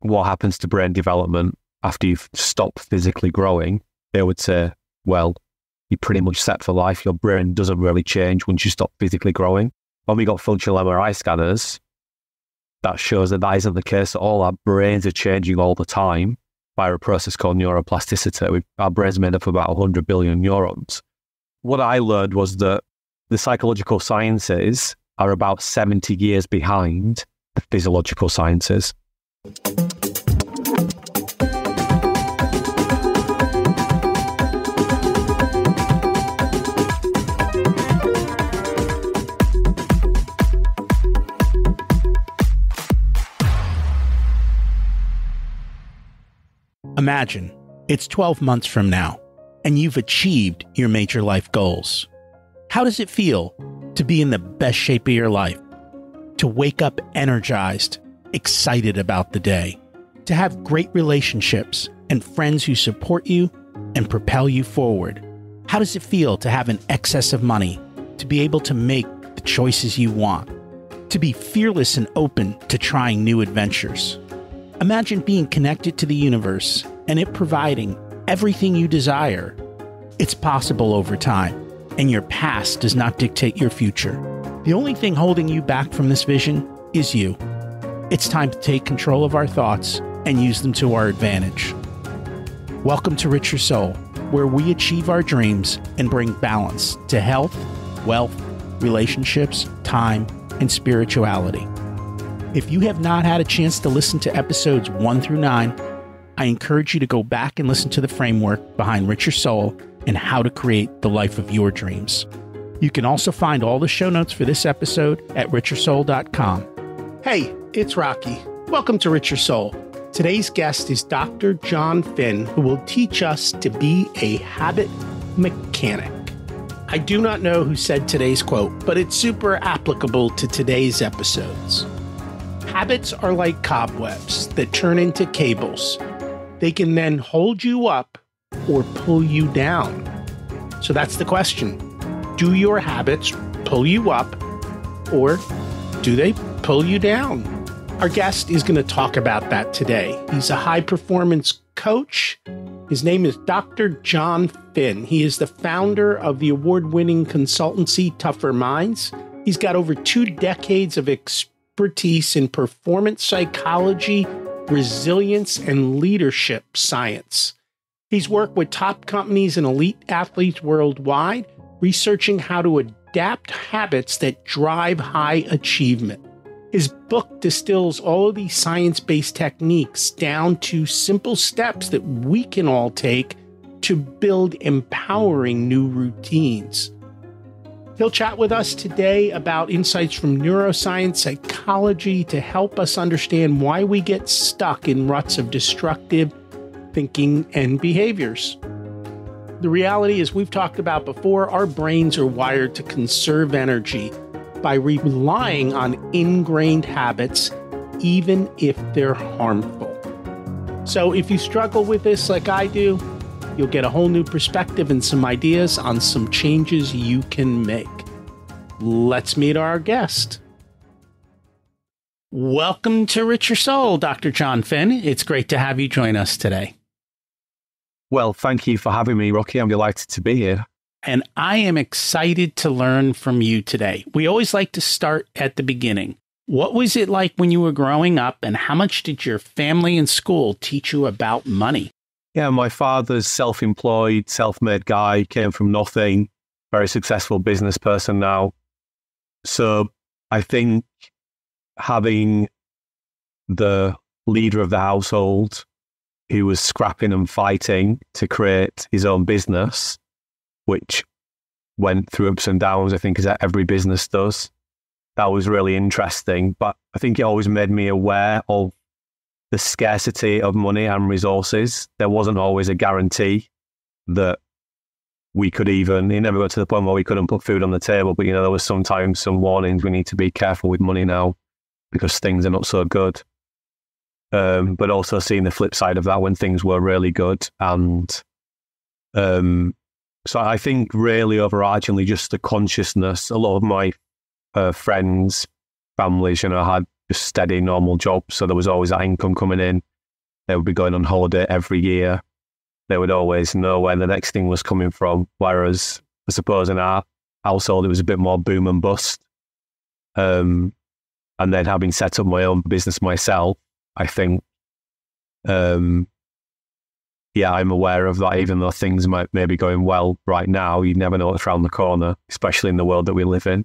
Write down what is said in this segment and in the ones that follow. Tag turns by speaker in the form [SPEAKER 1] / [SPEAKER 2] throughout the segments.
[SPEAKER 1] what happens to brain development after you've stopped physically growing, they would say, well, you're pretty much set for life. Your brain doesn't really change once you stop physically growing. When we got functional MRI scanners, that shows that that isn't the case at all. Our brains are changing all the time by a process called neuroplasticity. We, our brains made up of about 100 billion neurons. What I learned was that the psychological sciences are about 70 years behind the physiological sciences.
[SPEAKER 2] Imagine it's 12 months from now and you've achieved your major life goals. How does it feel to be in the best shape of your life? To wake up energized, excited about the day, to have great relationships and friends who support you and propel you forward. How does it feel to have an excess of money, to be able to make the choices you want, to be fearless and open to trying new adventures? Imagine being connected to the universe and it providing everything you desire. It's possible over time, and your past does not dictate your future. The only thing holding you back from this vision is you. It's time to take control of our thoughts and use them to our advantage. Welcome to Richer Soul, where we achieve our dreams and bring balance to health, wealth, relationships, time, and spirituality. If you have not had a chance to listen to episodes 1 through 9, I encourage you to go back and listen to the framework behind Richer Soul and how to create the life of your dreams. You can also find all the show notes for this episode at richersoul.com. Hey, it's Rocky. Welcome to Richer Soul. Today's guest is Dr. Jon Finn, who will teach us to be a habit mechanic. I do not know who said today's quote, but it's super applicable to today's episodes. Habits are like cobwebs that turn into cables. They can then hold you up or pull you down. So that's the question Do your habits pull you up or do they pull you down? Our guest is going to talk about that today. He's a high performance coach. His name is Dr. Jon Finn. He is the founder of the award winning consultancy Tougher Minds. He's got over two decades of experience expertise in performance psychology, resilience, and leadership science. He's worked with top companies and elite athletes worldwide, researching how to adapt habits that drive high achievement. His book distills all of these science based techniques down to simple steps that we can all take to build empowering new routines. He'll chat with us today about insights from neuroscience, psychology to help us understand why we get stuck in ruts of destructive thinking and behaviors. The reality, as we've talked about before, our brains are wired to conserve energy by relying on ingrained habits, even if they're harmful. So, if you struggle with this like I do, You'll get a whole new perspective and some ideas on some changes you can make. Let's meet our guest. Welcome to Richer Soul, Dr. Jon Finn. It's great to have you join us today.
[SPEAKER 1] Well, thank you for having me, Rocky. I'm delighted to be here.
[SPEAKER 2] And I am excited to learn from you today. We always like to start at the beginning. What was it like when you were growing up, and how much did your family and school teach you about money?
[SPEAKER 1] Yeah, my father's self employed, self made guy, came from nothing, very successful business person now. So I think having the leader of the household who was scrapping and fighting to create his own business, which went through ups and downs, I think, as every business does. That was really interesting. But I think it always made me aware of the scarcity of money and resources, there wasn't always a guarantee that we could even, it never got to the point where we couldn't put food on the table. But, you know, there was sometimes some warnings we need to be careful with money now because things are not so good. Um, but also seeing the flip side of that when things were really good. And um, so I think really overarchingly just the consciousness, a lot of my uh, friends, families, you know, had just steady, normal jobs. So there was always that income coming in. They would be going on holiday every year. They would always know where the next thing was coming from. Whereas I suppose in our household, it was a bit more boom and bust. Um, and then having set up my own business myself, I think, um, yeah, I'm aware of that. Even though things might maybe going well right now, you never know what's around the corner, especially in the world that we live in.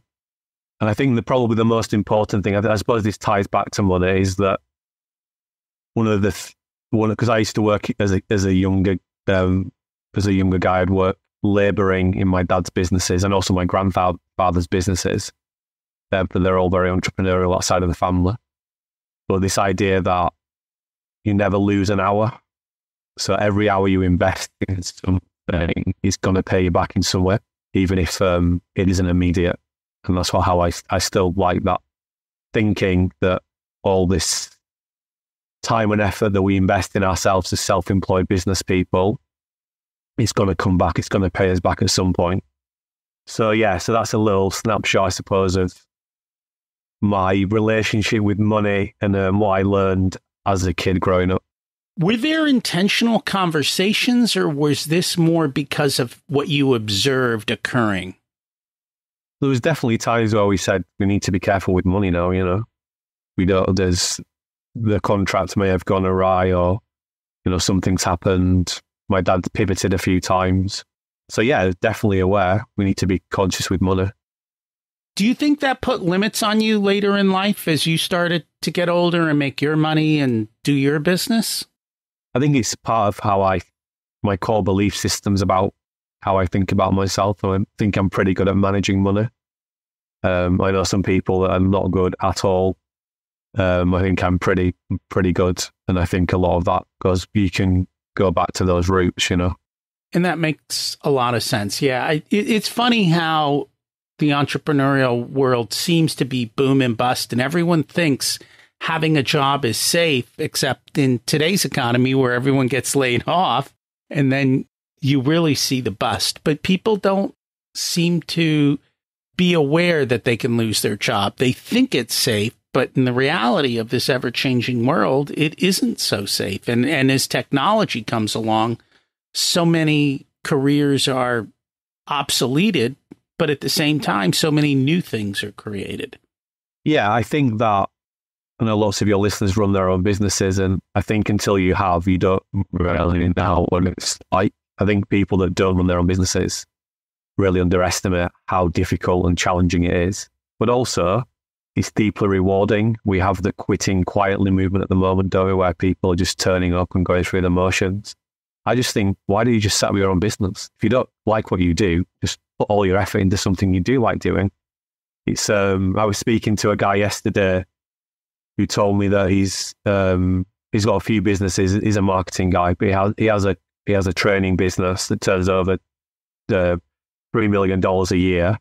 [SPEAKER 1] And I think the probably the most important thing, I, I suppose this ties back to money, is that one of the one because I used to work as a as a younger um, as a younger guy, I'd work labouring in my dad's businesses and also my grandfather's businesses. They're, they're all very entrepreneurial outside of the family. But this idea that you never lose an hour. So every hour you invest in something is going to pay you back in some way, even if um, it isn't immediate. And that's how I, I still like that thinking that all this time and effort that we invest in ourselves as self employed business people, it's going to come back. It's going to pay us back at some point. So, yeah, so that's a little snapshot, I suppose, of my relationship with money and um, what I learned as a kid growing up.
[SPEAKER 2] Were there intentional conversations, or was this more because of what you observed occurring?
[SPEAKER 1] There was definitely times where we said we need to be careful with money now. You know, we don't. There's the contract may have gone awry, or you know something's happened. My dad's pivoted a few times, so yeah, definitely aware. We need to be conscious with money.
[SPEAKER 2] Do you think that put limits on you later in life as you started to get older and make your money and do your business?
[SPEAKER 1] I think it's part of how I, my core belief systems about how I think about myself. I think I'm pretty good at managing money. Um, I know some people that are not good at all. Um, I think I'm pretty, pretty good. And I think a lot of that goes, you can go back to those roots, you know.
[SPEAKER 2] And that makes a lot of sense. Yeah. I, it, it's funny how the entrepreneurial world seems to be boom and bust, and everyone thinks having a job is safe, except in today's economy where everyone gets laid off, and then you really see the bust. But people don't seem to be aware that they can lose their job. They think it's safe, but in the reality of this ever changing world, it isn't so safe. And, and as technology comes along, so many careers are obsoleted but at the same time, so many new things are created.
[SPEAKER 1] Yeah, I think that I know lots of your listeners run their own businesses, and I think until you have, you don't really know what it's like. I think people that don't run their own businesses really underestimate how difficult and challenging it is. But also, it's deeply rewarding. We have the quitting quietly movement at the moment, don't we, where people are just turning up and going through the motions. I just think, why do you just set up your own business? If you don't like what you do, just put all your effort into something you do like doing. It's um, I was speaking to a guy yesterday who told me that he's um, he's got a few businesses. He's a marketing guy, but he has he has a he has a training business that turns over the three million dollars a year,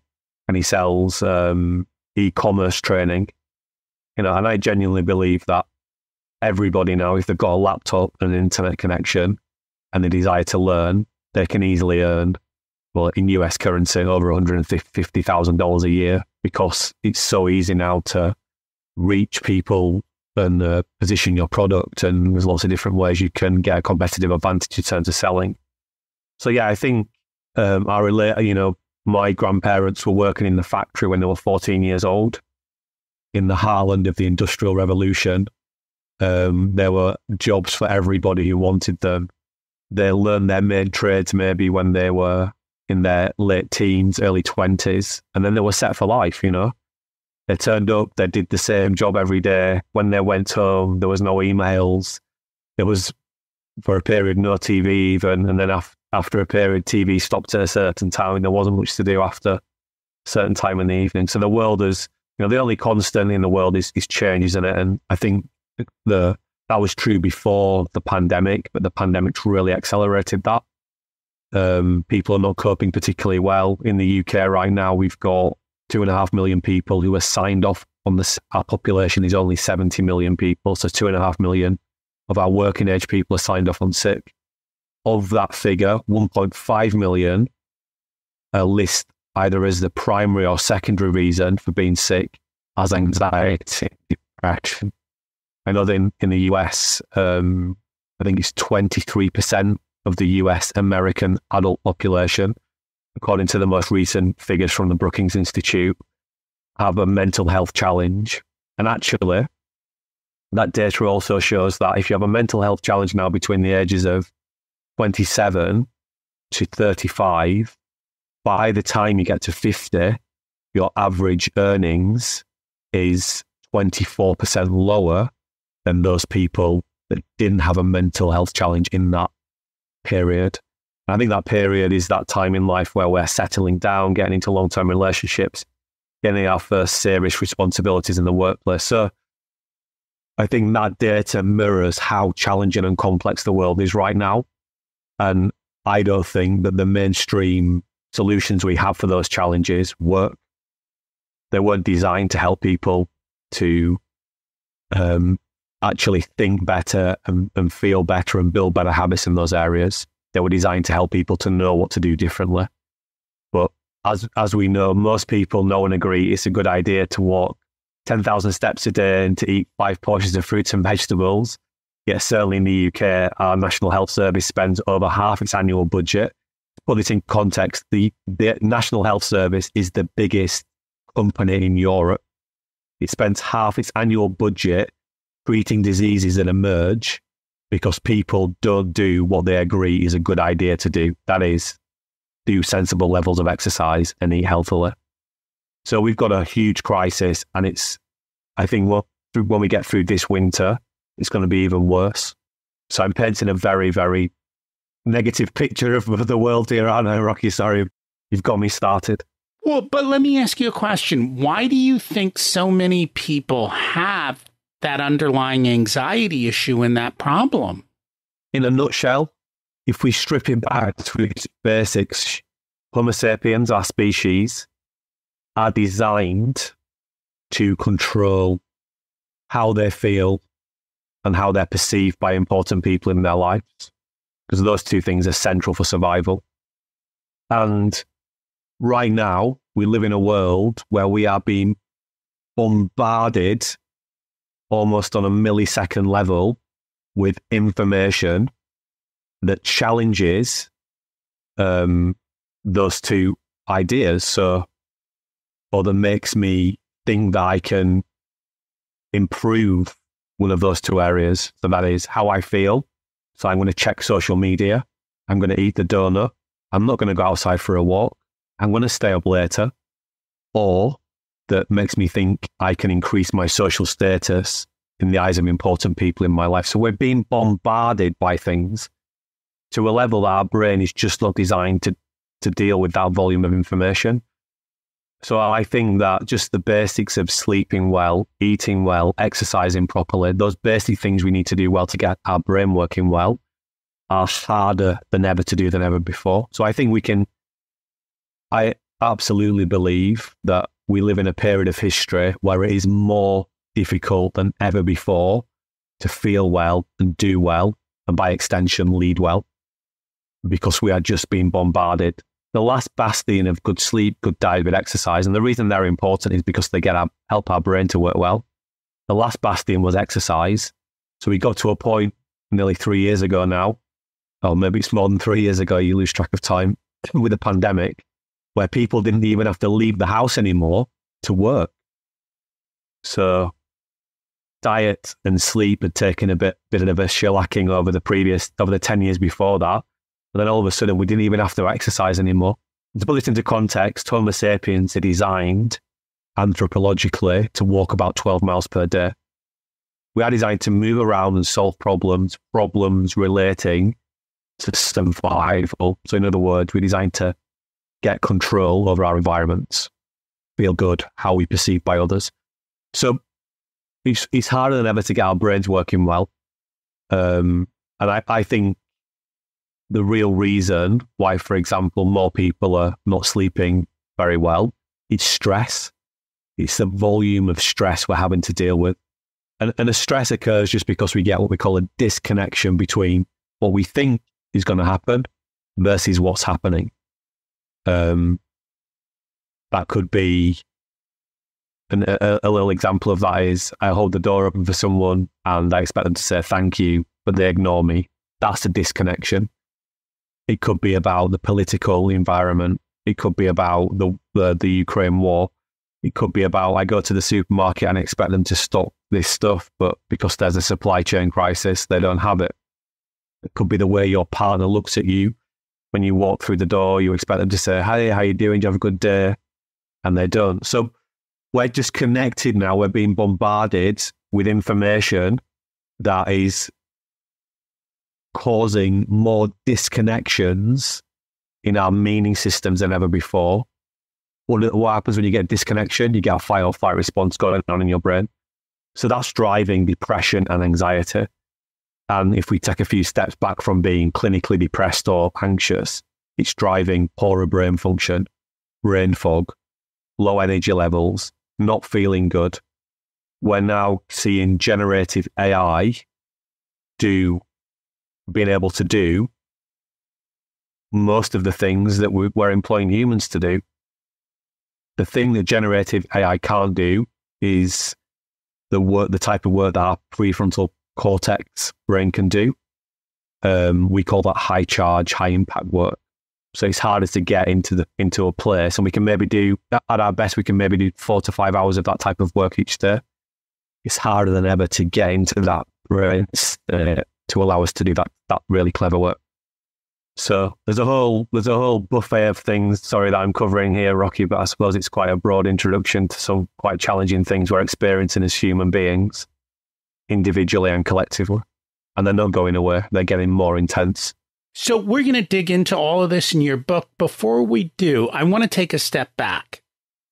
[SPEAKER 1] and he sells um, e-commerce training. You know, and I genuinely believe that everybody now, if they've got a laptop and an internet connection, and the desire to learn, they can easily earn well, in US currency, over $150,000 a year because it's so easy now to reach people and uh, position your product. And there's lots of different ways you can get a competitive advantage in terms of selling. So, yeah, I think um, I relate, you know, my grandparents were working in the factory when they were 14 years old in the heartland of the Industrial Revolution. Um, there were jobs for everybody who wanted them. They learned their main trades maybe when they were in their late teens, early 20s, and then they were set for life, you know. They turned up, they did the same job every day. When they went home, there was no emails. There was, for a period, no TV even. And then af- after a period, TV stopped at a certain time there wasn't much to do after a certain time in the evening. So the world is, you know, the only constant in the world is, is change, isn't it? And I think the that was true before the pandemic, but the pandemic's really accelerated that. Um, people are not coping particularly well. In the UK right now, we've got two and a half million people who are signed off on this. Our population is only 70 million people. So two and a half million of our working age people are signed off on sick. Of that figure, 1.5 million are list either as the primary or secondary reason for being sick as anxiety, depression. I know that in, in the US, um, I think it's 23% of the US American adult population, according to the most recent figures from the Brookings Institute, have a mental health challenge. And actually, that data also shows that if you have a mental health challenge now between the ages of 27 to 35, by the time you get to 50, your average earnings is 24% lower than those people that didn't have a mental health challenge in that period. I think that period is that time in life where we're settling down, getting into long term relationships, getting our first serious responsibilities in the workplace. So I think that data mirrors how challenging and complex the world is right now. And I don't think that the mainstream solutions we have for those challenges work. They weren't designed to help people to um, actually think better and, and feel better and build better habits in those areas. They were designed to help people to know what to do differently. But as as we know, most people know and agree it's a good idea to walk 10,000 steps a day and to eat five portions of fruits and vegetables. Yet, certainly in the UK, our National Health Service spends over half its annual budget. To put this in context, the, the National Health Service is the biggest company in Europe. It spends half its annual budget treating diseases that emerge because people don't do what they agree is a good idea to do. That is, do sensible levels of exercise and eat healthily. So we've got a huge crisis, and it's, I think, well, when we get through this winter, it's going to be even worse. So I'm painting a very, very negative picture of the world here, aren't I, Rocky? Sorry, you've got me started.
[SPEAKER 2] Well, but let me ask you a question. Why do you think so many people have that underlying anxiety issue and that problem?
[SPEAKER 1] In a nutshell, if we strip it back to its basics, Homo sapiens, our species, are designed to control how they feel and how they're perceived by important people in their lives, because those two things are central for survival. And right now, we live in a world where we are being bombarded almost on a millisecond level with information that challenges um, those two ideas. So, or that makes me think that I can improve one of those two areas. So that is how I feel. So I'm going to check social media. I'm going to eat the donut. I'm not going to go outside for a walk. I'm going to stay up later. Or that makes me think I can increase my social status in the eyes of important people in my life. So we're being bombarded by things to a level that our brain is just not designed to, to deal with that volume of information. So I think that just the basics of sleeping well, eating well, exercising properly, those basic things we need to do well to get our brain working well are harder than ever to do than ever before. So I think we can, I absolutely believe that we live in a period of history where it is more difficult than ever before to feel well and do well, and by extension, lead well, because we are just being bombarded. The last bastion of good sleep, good diet, good exercise, and the reason they're important is because they get our, help our brain to work well. The last bastion was exercise. So we got to a point nearly three years ago now, or maybe it's more than three years ago, you lose track of time with the pandemic, where people didn't even have to leave the house anymore to work. So diet and sleep had taken a bit bit of a shellacking over the previous over the ten years before that. And then all of a sudden we didn't even have to exercise anymore. To put this into context, Homo sapiens are designed anthropologically to walk about 12 miles per day. We are designed to move around and solve problems, problems relating to survival. Oh, so in other words, we're designed to get control over our environments, feel good, how we perceive by others. So it's, it's harder than ever to get our brains working well. Um, and I, I think the real reason why, for example, more people are not sleeping very well is stress. It's the volume of stress we're having to deal with. And, and the stress occurs just because we get what we call a disconnection between what we think is going to happen versus what's happening. Um, that could be And a, a, little example of that is I hold the door open for someone and I expect them to say thank you, but they ignore me. That's a disconnection. It could be about the political environment. It could be about the, the, the Ukraine war. It could be about I go to the supermarket and expect them to stock this stuff, but because there's a supply chain crisis, they don't have it. It could be the way your partner looks at you when you walk through the door. You expect them to say, "Hey, how you doing? Do you have a good day?" And they don't. So we're just connected now. We're being bombarded with information that is causing more disconnections in our meaning systems than ever before. What, what happens when you get disconnection? You get a fight or flight response going on in your brain. So that's driving depression and anxiety. And if we take a few steps back from being clinically depressed or anxious, it's driving poorer brain function, brain fog, low energy levels, not feeling good. We're now seeing generative AI do, being able to do most of the things that we're employing humans to do. The thing that generative AI can't do is the work, the type of work that our prefrontal cortex brain can do. Um, we call that high charge, high impact work. So it's harder to get into the into a place, and we can maybe do at our best. We can maybe do four to five hours of that type of work each day. It's harder than ever to get into that brain uh, to allow us to do that that really clever work. So there's a whole there's a whole buffet of things. Sorry that I'm covering here, Rocky, but I suppose it's quite a broad introduction to some quite challenging things we're experiencing as human beings, individually and collectively. And they're not going away; they're getting more intense.
[SPEAKER 2] So we're going to dig into all of this in your book. Before we do, I want to take a step back.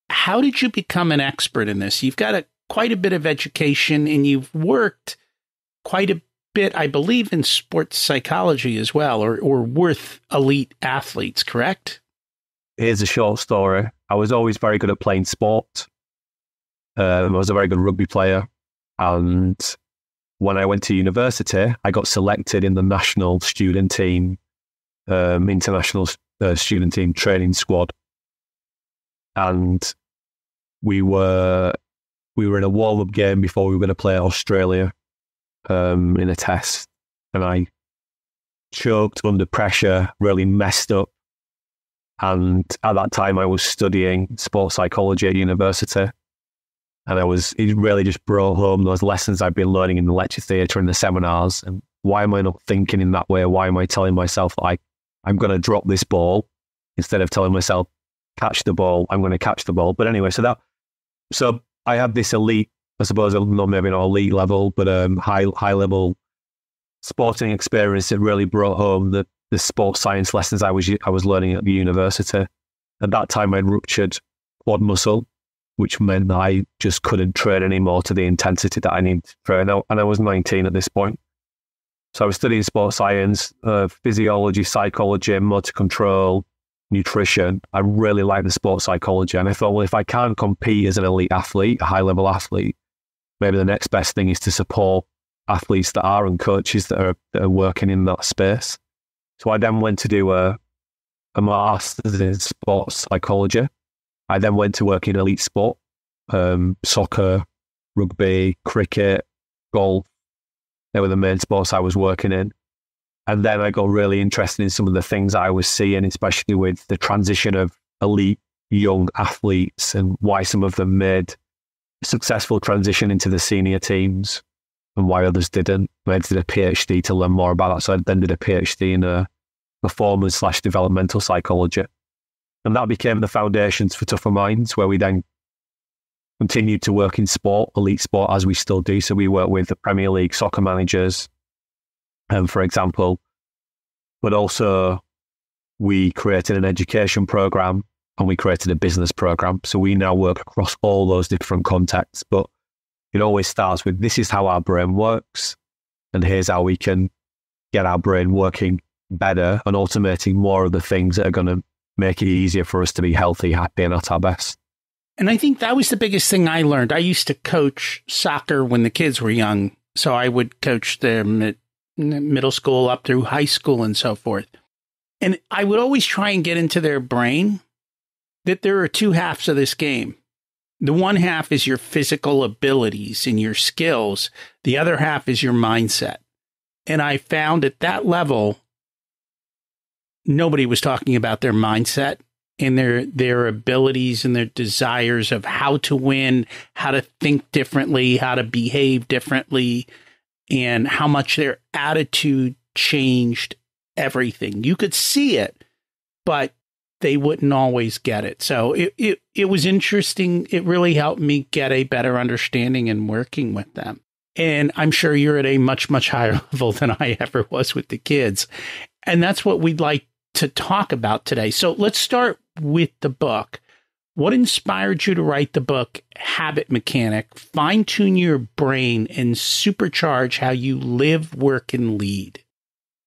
[SPEAKER 2] How did you become an expert in this? You've got a quite a bit of education, and you've worked quite a bit, I believe, in sports psychology as well, or, or with elite athletes, correct?
[SPEAKER 1] Here's a short story. I was always very good at playing sport. Um, I was a very good rugby player. And when I went to university, I got selected in the national student team, um, international uh, student team training squad. And we were we were in a warm up game before we were going to play Australia um, in a test, and I choked under pressure, really messed up. And at that time, I was studying sports psychology at university. And I was, it really just brought home those lessons I've been learning in the lecture theatre and the seminars. And why am I not thinking in that way? Why am I telling myself I, I'm going to drop this ball instead of telling myself, catch the ball, I'm going to catch the ball. But anyway, so that, so I had this elite I suppose not maybe not elite level, but um, high high level sporting experience that really brought home the the sports science lessons I was I was learning at the university. At that time, I'd ruptured quad muscle, which meant that I just couldn't train anymore to the intensity that I needed to train. And I was 19 at this point. So I was studying sports science, uh, physiology, psychology, motor control, nutrition. I really liked the sports psychology. And I thought, well, if I can't compete as an elite athlete, a high level athlete, maybe the next best thing is to support athletes that are and coaches that are, that are working in that space. So I then went to do a, a master's in sports psychology. I then went to work in elite sport, um, soccer, rugby, cricket, golf. They were the main sports I was working in. And then I got really interested in some of the things I was seeing, especially with the transition of elite young athletes and why some of them made successful transition into the senior teams and why others didn't. I did a PhD to learn more about that. So I then did a PhD in uh, performance slash developmental psychology. And that became the foundations for Tougher Minds, where we then continued to work in sport, elite sport, as we still do. So we work with the Premier League soccer managers, um, for example, but also we created an education program and we created a business program. So we now work across all those different contexts, but it always starts with this is how our brain works, and here's how we can get our brain working better and automating more of the things that are going to make it easier for us to be healthy, happy, and at our best.
[SPEAKER 2] And I think that was the biggest thing I learned. I used to coach soccer when the kids were young. So I would coach them at middle school up through high school and so forth. And I would always try and get into their brain that there are two halves of this game. The one half is your physical abilities and your skills. The other half is your mindset. And I found at that level, nobody was talking about their mindset and their their abilities and their desires of how to win, how to think differently, how to behave differently, and how much their attitude changed everything. You could see it, but they wouldn't always get it. So it, it, it was interesting. It really helped me get a better understanding in working with them. And I'm sure you're at a much, much higher level than I ever was with the kids. And that's what we'd like to talk about today. So let's start with the book. What inspired you to write the book Habit Mechanic, fine tune your brain, and supercharge how you live, work, and lead?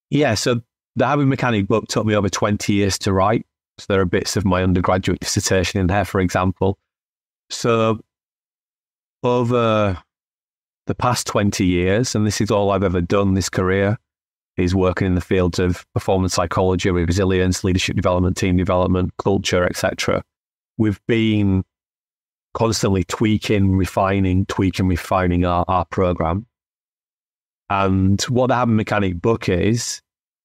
[SPEAKER 1] Yeah, so the Habit Mechanic book took me over 20 years to write. So there are bits of my undergraduate dissertation in there, for example. So over the past 20 years, and this is all I've ever done this career, is working in the fields of performance psychology, resilience, leadership development, team development, culture, etc. We've been constantly tweaking, refining, tweaking, refining our, our program. And what the Habit Mechanic book is,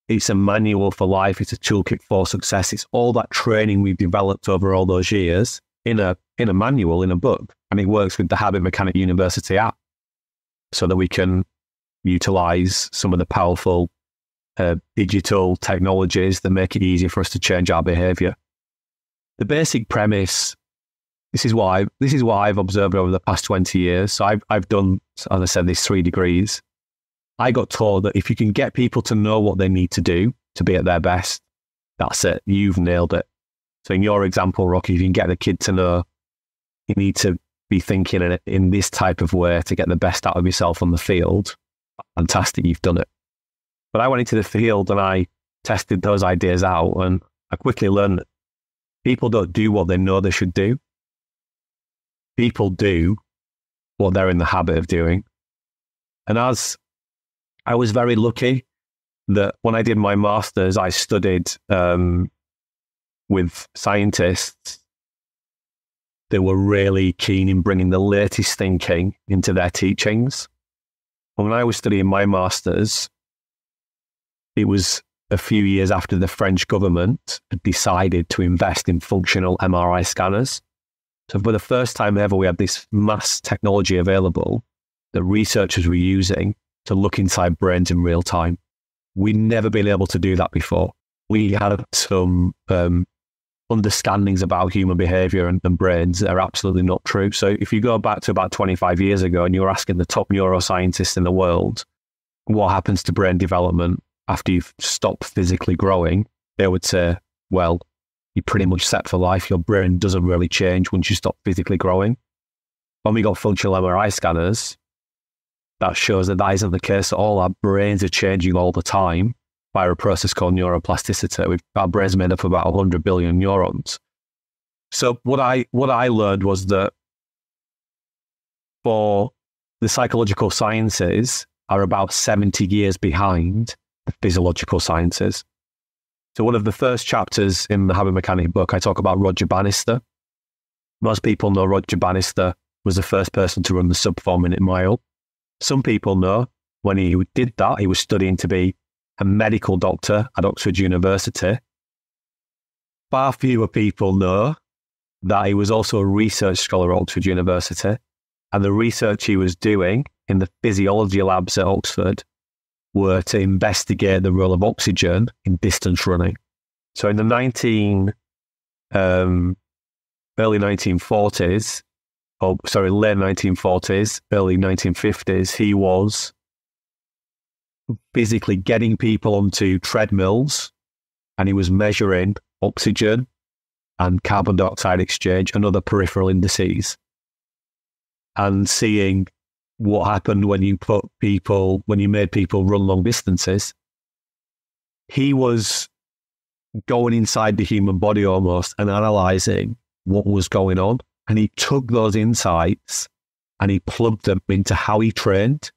[SPEAKER 1] it's a manual for life. It's a toolkit for success. It's all that training we've developed over all those years in a in a manual in a book, and it works with the Habit Mechanic University app, so that we can utilize some of the powerful uh, digital technologies that make it easier for us to change our behavior. The basic premise. This is why this is what I've observed over the past twenty years. So I've I've done, as I said, these three degrees I got told that if you can get people to know what they need to do to be at their best, that's it. You've nailed it. So in your example, Rocky, if you can get the kid to know you need to be thinking in, in this type of way to get the best out of yourself on the field, fantastic, you've done it. But I went into the field and I tested those ideas out and I quickly learned that people don't do what they know they should do. People do what they're in the habit of doing. And as I was very lucky that when I did my master's, I studied um, with scientists that were really keen in bringing the latest thinking into their teachings. And When I was studying my master's, it was a few years after the French government had decided to invest in functional MRI scanners. So, for the first time ever, we had this mass technology available that researchers were using to look inside brains in real time. We'd never been able to do that before. We had some um, understandings about human behavior and, and, brains that are absolutely not true. So if you go back to about 25 years ago and you're asking the top neuroscientists in the world what happens to brain development after you've stopped physically growing, they would say, well, you're pretty much set for life. Your brain doesn't really change once you stop physically growing. When we got functional MRI scanners, that shows that that isn't the case at all. Our brains are changing all the time by a process called neuroplasticity. We've, our brains made up of about 100 billion neurons. So what I what I learned was that for the psychological sciences are about 70 years behind physiological sciences. So one of the first chapters in the Habit Mechanic book, I talk about Roger Bannister. Most people know Roger Bannister was the first person to run the sub four minute mile. Some people know when he did that, he was studying to be a medical doctor at Oxford University. Far fewer people know that he was also a research scholar at Oxford University. And the research he was doing in the physiology labs at Oxford were to investigate the role of oxygen in distance running. So in the 19, um, early 1940s, or sorry, late 1940s, early 1950s, he was physically getting people onto treadmills and he was measuring oxygen and carbon dioxide exchange and other peripheral indices and seeing what happened when you put people, when you made people run long distances. He was going inside the human body almost and analyzing what was going on and he took those insights and he plugged them into how he trained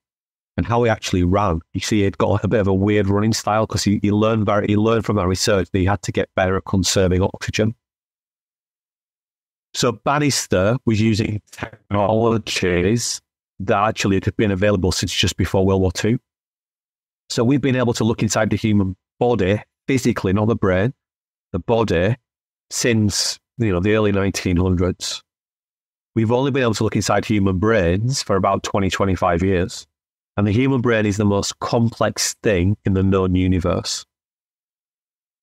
[SPEAKER 1] and how he actually ran. You see, he'd got a bit of a weird running style because he, he learned very, he learned from that research that he had to get better at conserving oxygen. So Bannister was using technologies that actually had been available since just before World War II. So we've been able to look inside the human body physically, not the brain, the body, since you know the early 1900s. We've only been able to look inside human brains for about 20, 25 years. And the human brain is the most complex thing in the known universe.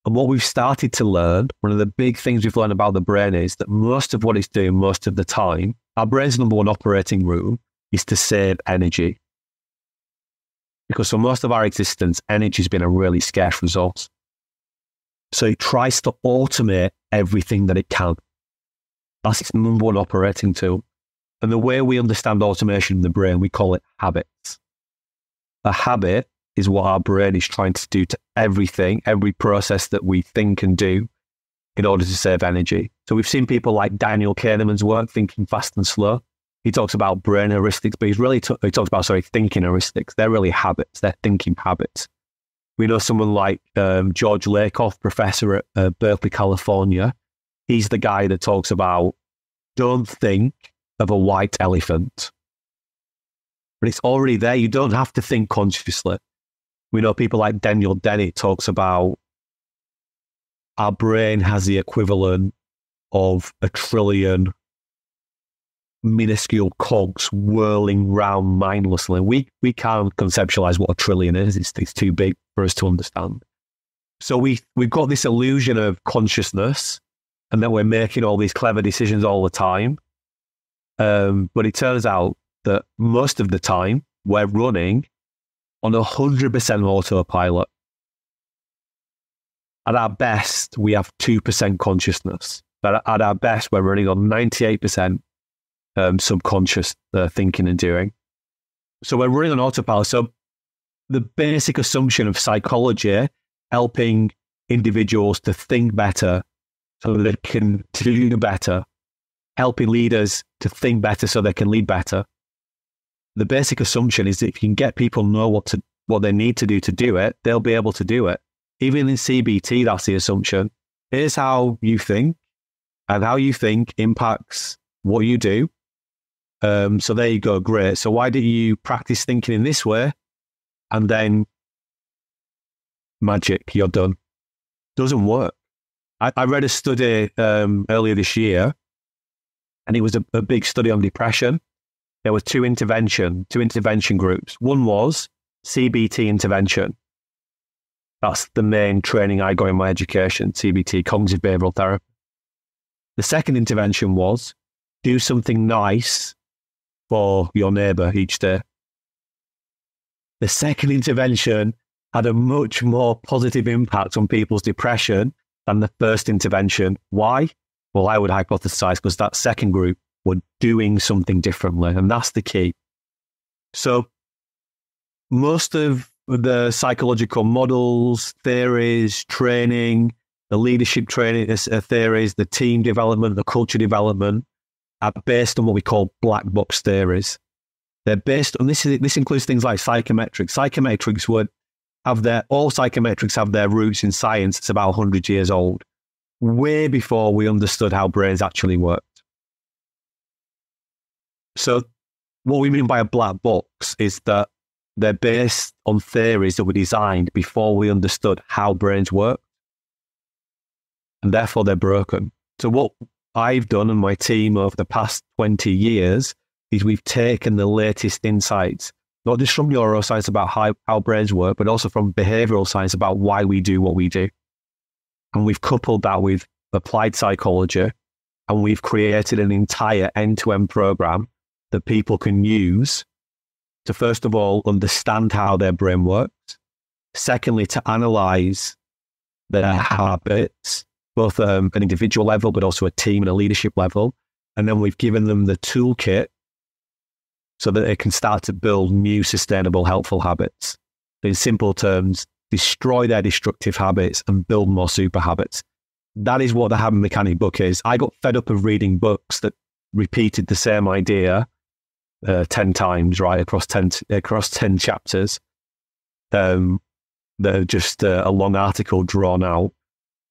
[SPEAKER 1] And what we've started to learn, one of the big things we've learned about the brain is that most of what it's doing most of the time, our brain's number one operating room is to save energy. Because for most of our existence, energy has been a really scarce resource. So it tries to automate everything that it can. That's its number one operating tool. And the way we understand automation in the brain, we call it habits. A habit is what our brain is trying to do to everything, every process that we think and do in order to save energy. So we've seen people like Daniel Kahneman's work, Thinking Fast and Slow. He talks about brain heuristics, but he's really t- he talks about sorry thinking heuristics. They're really habits. They're thinking habits. We know someone like um, George Lakoff, professor at uh, Berkeley, California. He's the guy that talks about don't think of a white elephant, but it's already there. You don't have to think consciously. We know people like Daniel Dennett talks about our brain has the equivalent of a trillion minuscule cogs whirling round mindlessly. We we can't conceptualize what a trillion is. It's, it's too big for us to understand. So we we've got this illusion of consciousness, and that we're making all these clever decisions all the time. Um, but it turns out that most of the time we're running on 100% autopilot. At our best, we have 2% consciousness. But at our best, we're running on 98% um, subconscious uh, thinking and doing. So we're running on autopilot. So the basic assumption of psychology helping individuals to think better so they can do better, helping leaders to think better so they can lead better. The basic assumption is that if you can get people know what to what they need to do to do it, they'll be able to do it. Even in CBT, that's the assumption. Here's how you think, and how you think impacts what you do. Um, so there you go, great. So why did you practice thinking in this way, and then magic, you're done? Doesn't work. I, I read a study um, earlier this year, and it was a, a big study on depression. There were two intervention, two intervention groups. One was CBT intervention. That's the main training I got in my education, CBT, cognitive behavioral therapy. The second intervention was do something nice for your neighbor each day. The second intervention had a much more positive impact on people's depression than the first intervention. Why? Well, I would hypothesize because that second group were doing something differently. And that's the key. So most of the psychological models, theories, training, the leadership training uh, theories, the team development, the culture development are based on what we call black box theories. They're based on this. Is, this includes things like psychometrics. Psychometrics would have their all psychometrics have their roots in science. It's about 100 years old, way before we understood how brains actually worked. So, what we mean by a black box is that they're based on theories that were designed before we understood how brains work. And therefore, they're broken. So, what I've done and my team over the past 20 years is we've taken the latest insights, not just from neuroscience about how, how brains work, but also from behavioral science about why we do what we do. And we've coupled that with applied psychology and we've created an entire end to end program that people can use to, first of all, understand how their brain works. Secondly, to analyze their habits, both um, an individual level, but also a team and a leadership level. And then we've given them the toolkit so that they can start to build new, sustainable, helpful habits. In simple terms, destroy their destructive habits and build more super habits. That is what the habit mechanic book is. I got fed up of reading books that repeated the same idea uh, 10 times, right, across 10, across 10 chapters. Um, they're just uh, a long article drawn out.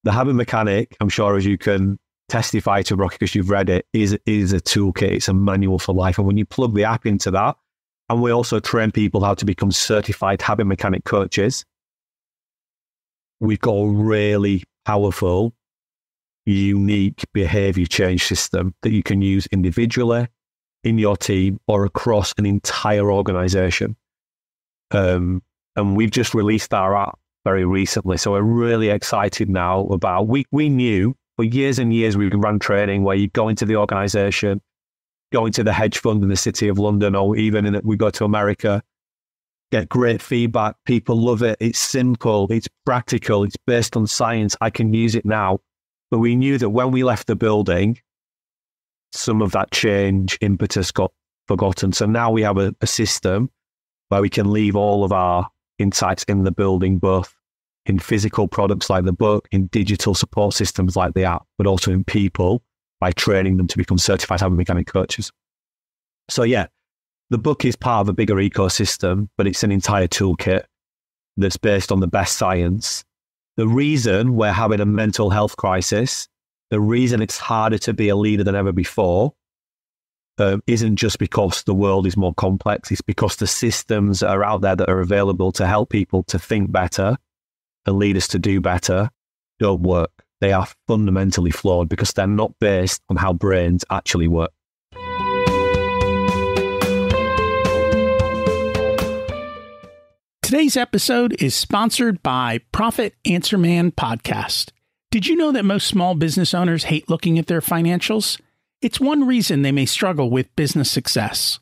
[SPEAKER 1] The habit mechanic, I'm sure as you can testify to Rocky because you've read it, is is a toolkit. It's a manual for life. And when you plug the app into that, and we also train people how to become certified habit mechanic coaches. We've got a really powerful, unique behavior change system that you can use individually in your team or across an entire organization. Um, and we've just released our app very recently. So we're really excited now about we we knew for years and years we ran training where you go into the organization, go into the hedge fund in the city of London, or even in, we go to America, get great feedback. People love it. It's simple, it's practical, it's based on science. I can use it now. But we knew that when we left the building, some of that change impetus got forgotten. So now we have a, a system where we can leave all of our insights in the building, both in physical products like the book, in digital support systems like the app, but also in people by training them to become certified habit mechanic coaches. So yeah, the book is part of a bigger ecosystem, but it's an entire toolkit that's based on the best science. The reason we're having a mental health crisis, the reason it's harder to be a leader than ever before, um, isn't just because the world is more complex. It's because the systems are out there that are available to help people to think better and lead us to do better don't work. They are fundamentally flawed because they're not based on how brains actually work.
[SPEAKER 2] Today's episode is sponsored by Profit Answer Man Podcast. Did you know that most small business owners hate looking at their financials? It's one reason they may struggle with business success.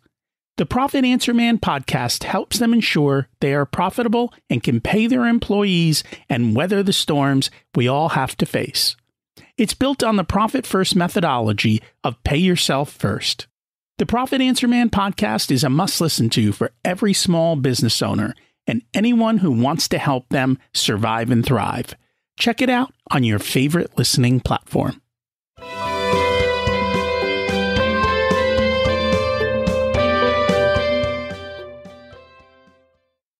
[SPEAKER 2] The Profit Answer Man podcast helps them ensure they are profitable and can pay their employees and weather the storms we all have to face. It's built on the profit first methodology of pay yourself first. The Profit Answer Man podcast is a must listen to for every small business owner and anyone who wants to help them survive and thrive. Check it out on your favorite listening platform.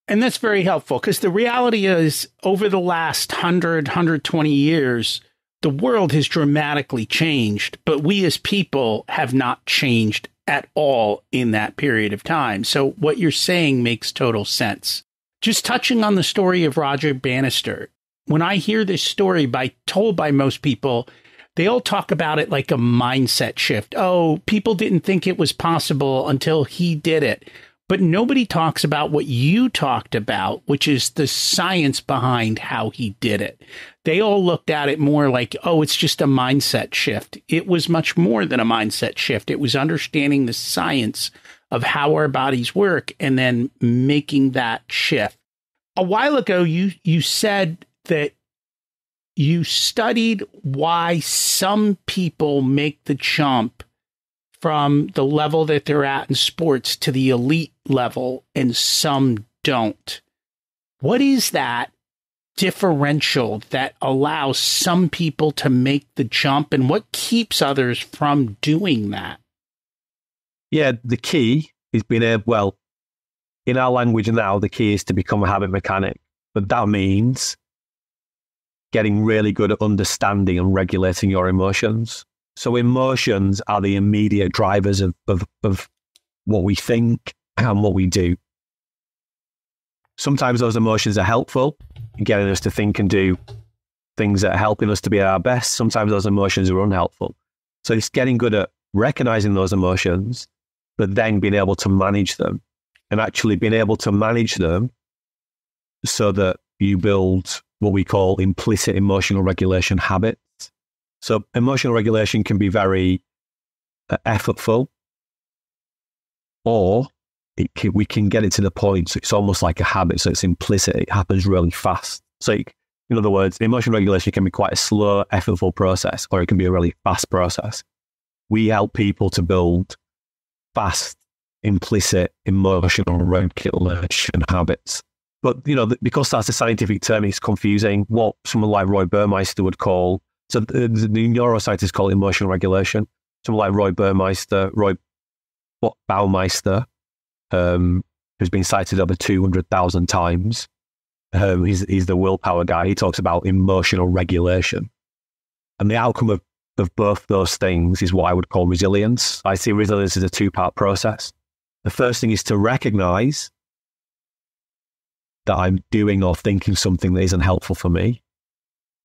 [SPEAKER 2] And that's very helpful because the reality is, over the last 100, 120 years, the world has dramatically changed, but we as people have not changed at all in that period of time. So, what you're saying makes total sense. Just touching on the story of Roger Bannister, when I hear this story by told by most people, they all talk about it like a mindset shift. Oh, people didn't think it was possible until he did it but nobody talks about what you talked about, which is the science behind how he did it. They all looked at it more like, oh, it's just a mindset shift. It was much more than a mindset shift. It was understanding the science of how our bodies work and then making that shift. A while ago, you, you said that you studied why some people make the jump from the level that they're at in sports to the elite level and some don't. What is that differential that allows some people to make the jump and what keeps others from doing that?
[SPEAKER 1] Yeah, the key is being able, well, in our language now, the key is to become a habit mechanic. But that means getting really good at understanding and regulating your emotions. So emotions are the immediate drivers of, of, of what we think and what we do. Sometimes those emotions are helpful in getting us to think and do things that are helping us to be at our best. Sometimes those emotions are unhelpful. So it's getting good at recognizing those emotions, but then being able to manage them and actually being able to manage them so that you build what we call implicit emotional regulation habits. So emotional regulation can be very uh, effortful, or can, we can get it to the point. So it's almost like a habit. So it's implicit. It happens really fast. So it, in other words, emotional regulation can be quite a slow, effortful process, or it can be a really fast process. We help people to build fast, implicit emotional regulation habits. But you know, because that's a scientific term, it's confusing. What someone like Roy Baumeister would call so the, the neuroscientists call it emotional regulation. Someone like Roy Burmeister, Roy Baumeister, um, who's been cited over 200,000 times. Um, he's, he's the willpower guy. He talks about emotional regulation. And the outcome of of both those things is what I would call resilience. I see resilience as a two part process. The first thing is to recognize that I'm doing or thinking something that isn't helpful for me.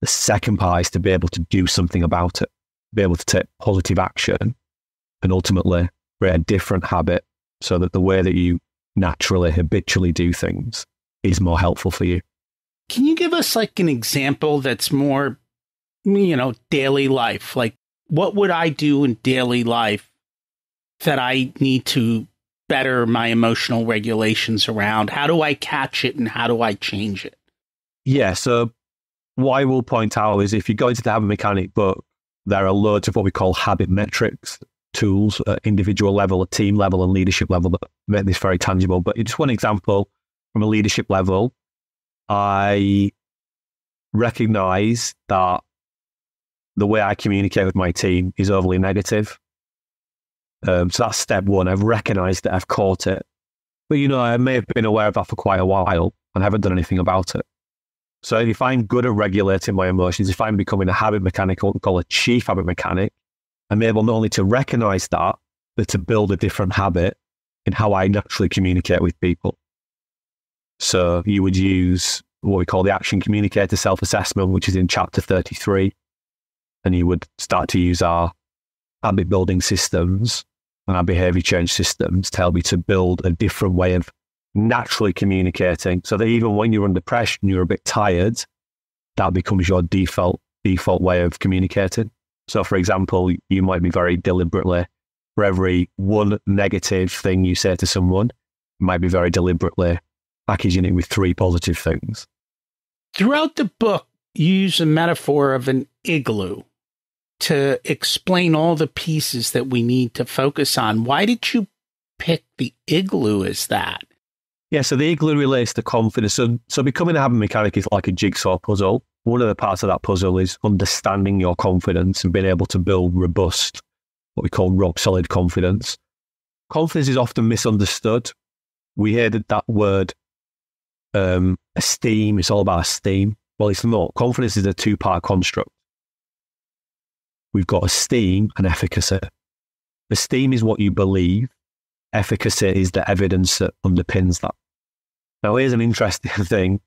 [SPEAKER 1] The second part is to be able to do something about it, be able to take positive action and ultimately create a different habit so that the way that you naturally, habitually do things is more helpful for you.
[SPEAKER 2] Can you give us like an example that's more, you know, daily life? Like, what would I do in daily life that I need to better my emotional regulations around? How do I catch it and how do I change it?
[SPEAKER 1] Yeah. So, what I will point out is if you go into the habit mechanic book, there are loads of what we call habit metrics tools at individual level, at team level, and leadership level that make this very tangible. But just one example from a leadership level, I recognize that the way I communicate with my team is overly negative. Um, so that's step one. I've recognized that I've caught it. But, you know, I may have been aware of that for quite a while and haven't done anything about it. So if I'm good at regulating my emotions, if I'm becoming a habit mechanic, what we call a chief habit mechanic, I'm able not only to recognize that, but to build a different habit in how I naturally communicate with people. So you would use what we call the action communicator self assessment, which is in chapter 33. And you would start to use our habit building systems and our behavior change systems to help you to build a different way of naturally communicating so that even when you're under pressure and you're a bit tired, that becomes your default default way of communicating. So for example, you might be very deliberately for every one negative thing you say to someone, you might be very deliberately packaging it with three positive things.
[SPEAKER 2] Throughout the book, you use a metaphor of an igloo to explain all the pieces that we need to focus on. Why did you pick the igloo as that?
[SPEAKER 1] Yeah, so the igloo relates to confidence. So, so becoming a habit mechanic is like a jigsaw puzzle. One of the parts of that puzzle is understanding your confidence and being able to build robust, what we call rock solid confidence. Confidence is often misunderstood. We hear that, that word um, esteem, it's all about esteem. Well, it's not. Confidence is a two part construct. We've got esteem and efficacy. Esteem is what you believe, efficacy is the evidence that underpins that. Now, here's an interesting thing.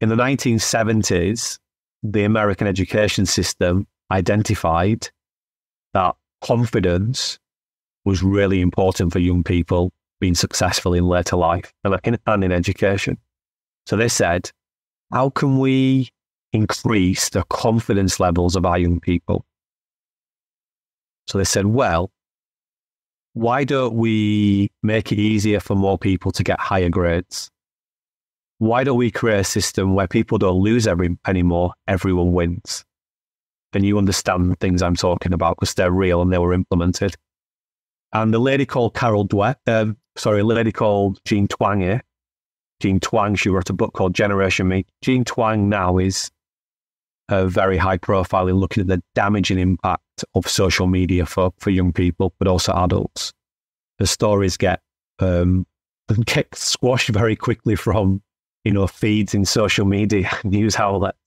[SPEAKER 1] In the 1970s, the American education system identified that confidence was really important for young people being successful in later life and in, education. So they said, how can we increase the confidence levels of our young people? So they said, well, why don't we make it easier for more people to get higher grades? Why don't we create a system where people don't lose every anymore, everyone wins? And you understand the things I'm talking about because they're real and they were implemented. And the lady called Carol Dweck, um, sorry, a lady called Jean Twenge, eh? Jean Twenge, she wrote a book called Generation Me. Jean Twenge now is uh, very high profile in looking at the damaging impact of social media for, for young people, but also adults. The stories get um, get squashed very quickly from you know feeds in social media news outlets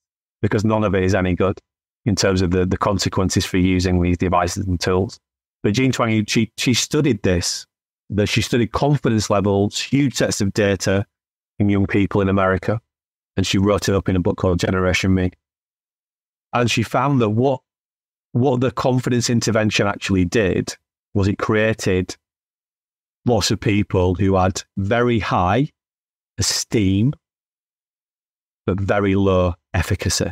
[SPEAKER 1] because none of it is any good in terms of the, the consequences for using these devices and tools. But Jean Twenge, she, she studied this, that she studied confidence levels, huge sets of data in young people in America, and she wrote it up in a book called Generation Me. And she found that what, what the confidence intervention actually did was it created lots of people who had very high esteem, but very low efficacy.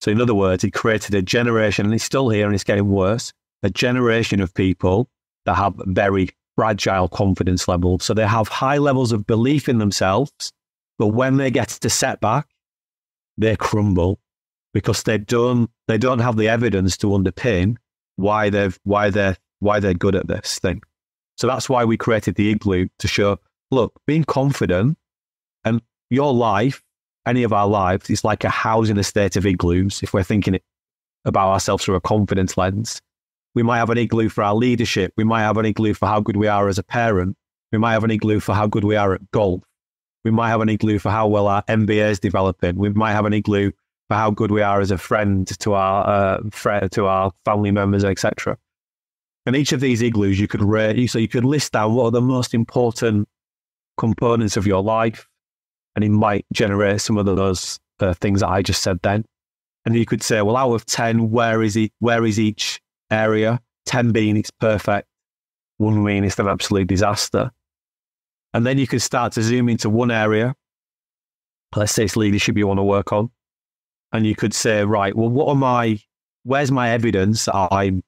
[SPEAKER 1] So, in other words, it created a generation, and it's still here and it's getting worse, a generation of people that have very fragile confidence levels. So, they have high levels of belief in themselves, but when they get to setback, they crumble because they don't they don't have the evidence to underpin why they've why they're why they're good at this thing. So that's why we created the igloo to show, look, being confident and your life, any of our lives, is like a house in a state of igloos. If we're thinking about ourselves through a confidence lens, we might have an igloo for our leadership. We might have an igloo for how good we are as a parent. We might have an igloo for how good we are at golf. We might have an igloo for how well our MBA is developing. We might have an igloo for how good we are as a friend to our uh, friend, to our family members, etc. And each of these igloos, you could rate, so you could list down what are the most important components of your life, and it might generate some of those uh, things that I just said then. And you could say, well, out of ten, where is it? Where is each area? Ten being it's perfect, one being it's an absolute disaster. And then you can start to zoom into one area. Let's say it's leadership you want to work on and you could say, right, well, what am I? Where's my evidence that I'm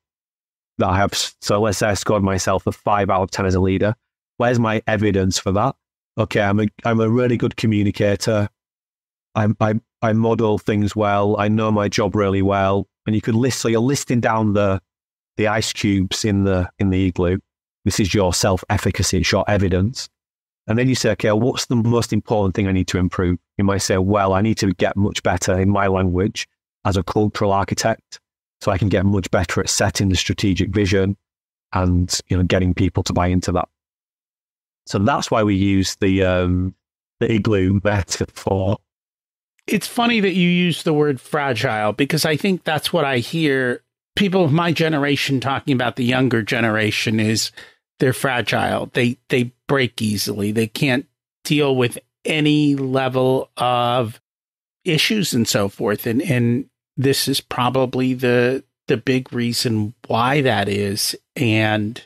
[SPEAKER 1] that I have? So let's say I scored myself a five out of ten as a leader. Where's my evidence for that? Okay, I'm a I'm a really good communicator. I'm I I model things well. I know my job really well, and you could list. So you're listing down the the ice cubes in the in the igloo. This is your self efficacy. It's your evidence. And then you say, okay, what's the most important thing I need to improve? You might say, well, I need to get much better in my language as a cultural architect so I can get much better at setting the strategic vision and you know getting people to buy into that. So that's why we use the um, the igloo metaphor.
[SPEAKER 2] It's funny that you use the word fragile because I think that's what I hear people of my generation talking about the younger generation is they're fragile. They they break easily. They can't deal with any level of issues and so forth. And and this is probably the the big reason why that is and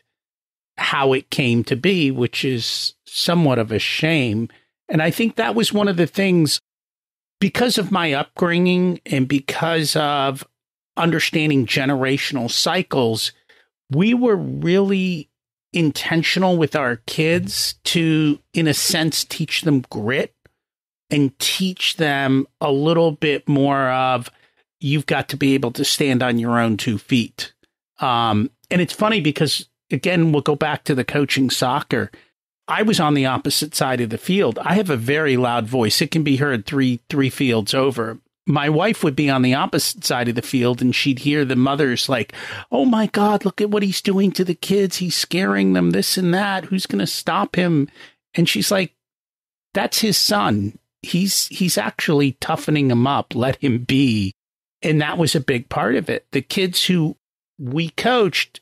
[SPEAKER 2] how it came to be, which is somewhat of a shame. And I think that was one of the things because of my upbringing and because of understanding generational cycles, we were really intentional with our kids to, in a sense, teach them grit and teach them a little bit more of you've got to be able to stand on your own two feet. Um, and it's funny because, again, we'll go back to the coaching soccer. I was on the opposite side of the field. I have a very loud voice. It can be heard three three fields over my wife would be on the opposite side of the field and she'd hear the mothers like, Oh my God, look at what he's doing to the kids. He's scaring them, this and that. Who's going to stop him? And she's like, That's his son. He's, he's actually toughening him up. Let him be. And that was a big part of it. The kids who we coached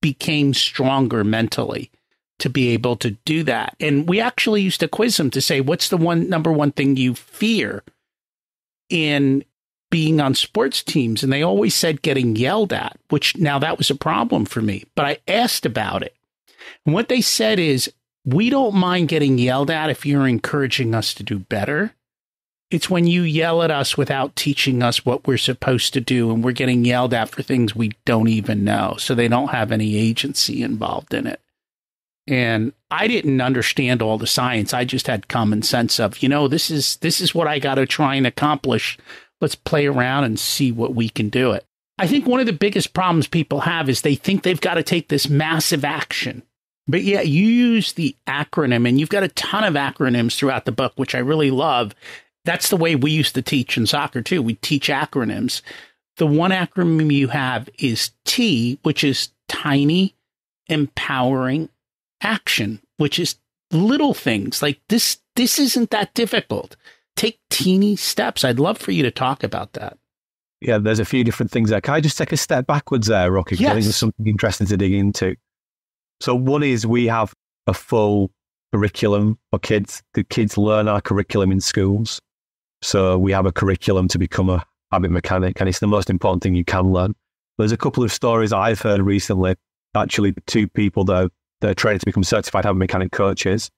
[SPEAKER 2] became stronger mentally to be able to do that. And we actually used to quiz them to say, What's the one number one thing you fear? in being on sports teams and they always said getting yelled at, which now that was a problem for me. But I asked about it. And what they said is, we don't mind getting yelled at if you're encouraging us to do better. It's when you yell at us without teaching us what we're supposed to do and we're getting yelled at for things we don't even know. So they don't have any agency involved in it. And I didn't understand all the science. I just had common sense of, you know, this is this is what I got to try and accomplish. Let's play around and see what we can do it. I think one of the biggest problems people have is they think they've got to take this massive action. But yeah, you use the acronym and you've got a ton of acronyms throughout the book, which I really love. That's the way we used to teach in soccer too. We teach acronyms. The one acronym you have is T, which is tiny, empowering, action, which is little things like this. This isn't that difficult. Take teeny steps. I'd love for you to talk about that.
[SPEAKER 1] Yeah, there's a few different things there. Can I just take a step backwards there, Rocky?
[SPEAKER 2] Yes. I
[SPEAKER 1] think there's something interesting to dig into. So one is we have a full curriculum for kids. The kids learn our curriculum in schools. So we have a curriculum to become a habit mechanic, and it's the most important thing you can learn. There's a couple of stories I've heard recently. Actually, two people that they're trained to become certified habit mechanic coaches.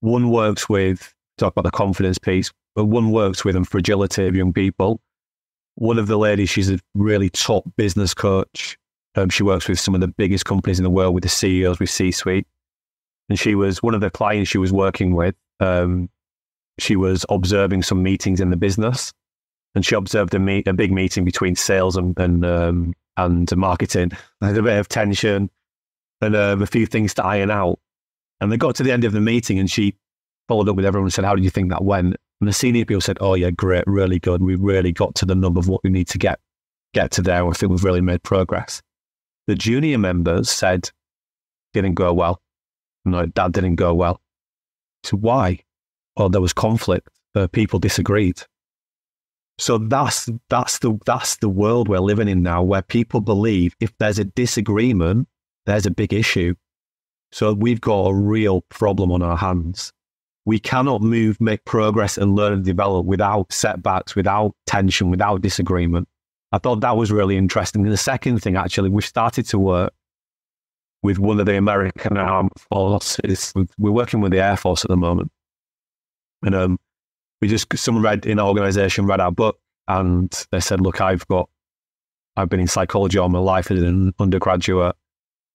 [SPEAKER 1] One works with, talk about the confidence piece, but one works with and fragility of young people. One of the ladies, she's a really top business coach. Um, she works with some of the biggest companies in the world with the CEOs, with C suite. And she was one of the clients she was working with. Um, she was observing some meetings in the business and she observed a, meet, a big meeting between sales and, and, um, and marketing. There's a bit of tension and um, a few things to iron out. And they got to the end of the meeting and she followed up with everyone and said, How do you think that went? And the senior people said, Oh, yeah, great, really good. We really got to the number of what we need to get, get to there. I think we've really made progress. The junior members said, Didn't go well. No, that didn't go well. So why? Well, there was conflict. Uh, people disagreed. So that's that's the that's the world we're living in now, where people believe if there's a disagreement, there's a big issue. So we've got a real problem on our hands. We cannot move, make progress, and learn and develop without setbacks, without tension, without disagreement. I thought that was really interesting. And the second thing, actually, we started to work with one of the American armed forces. We're working with the Air Force at the moment. And um, we just, someone read in our organization, read our book, and they said, Look, I've got, I've been in psychology all my life. I did an undergraduate,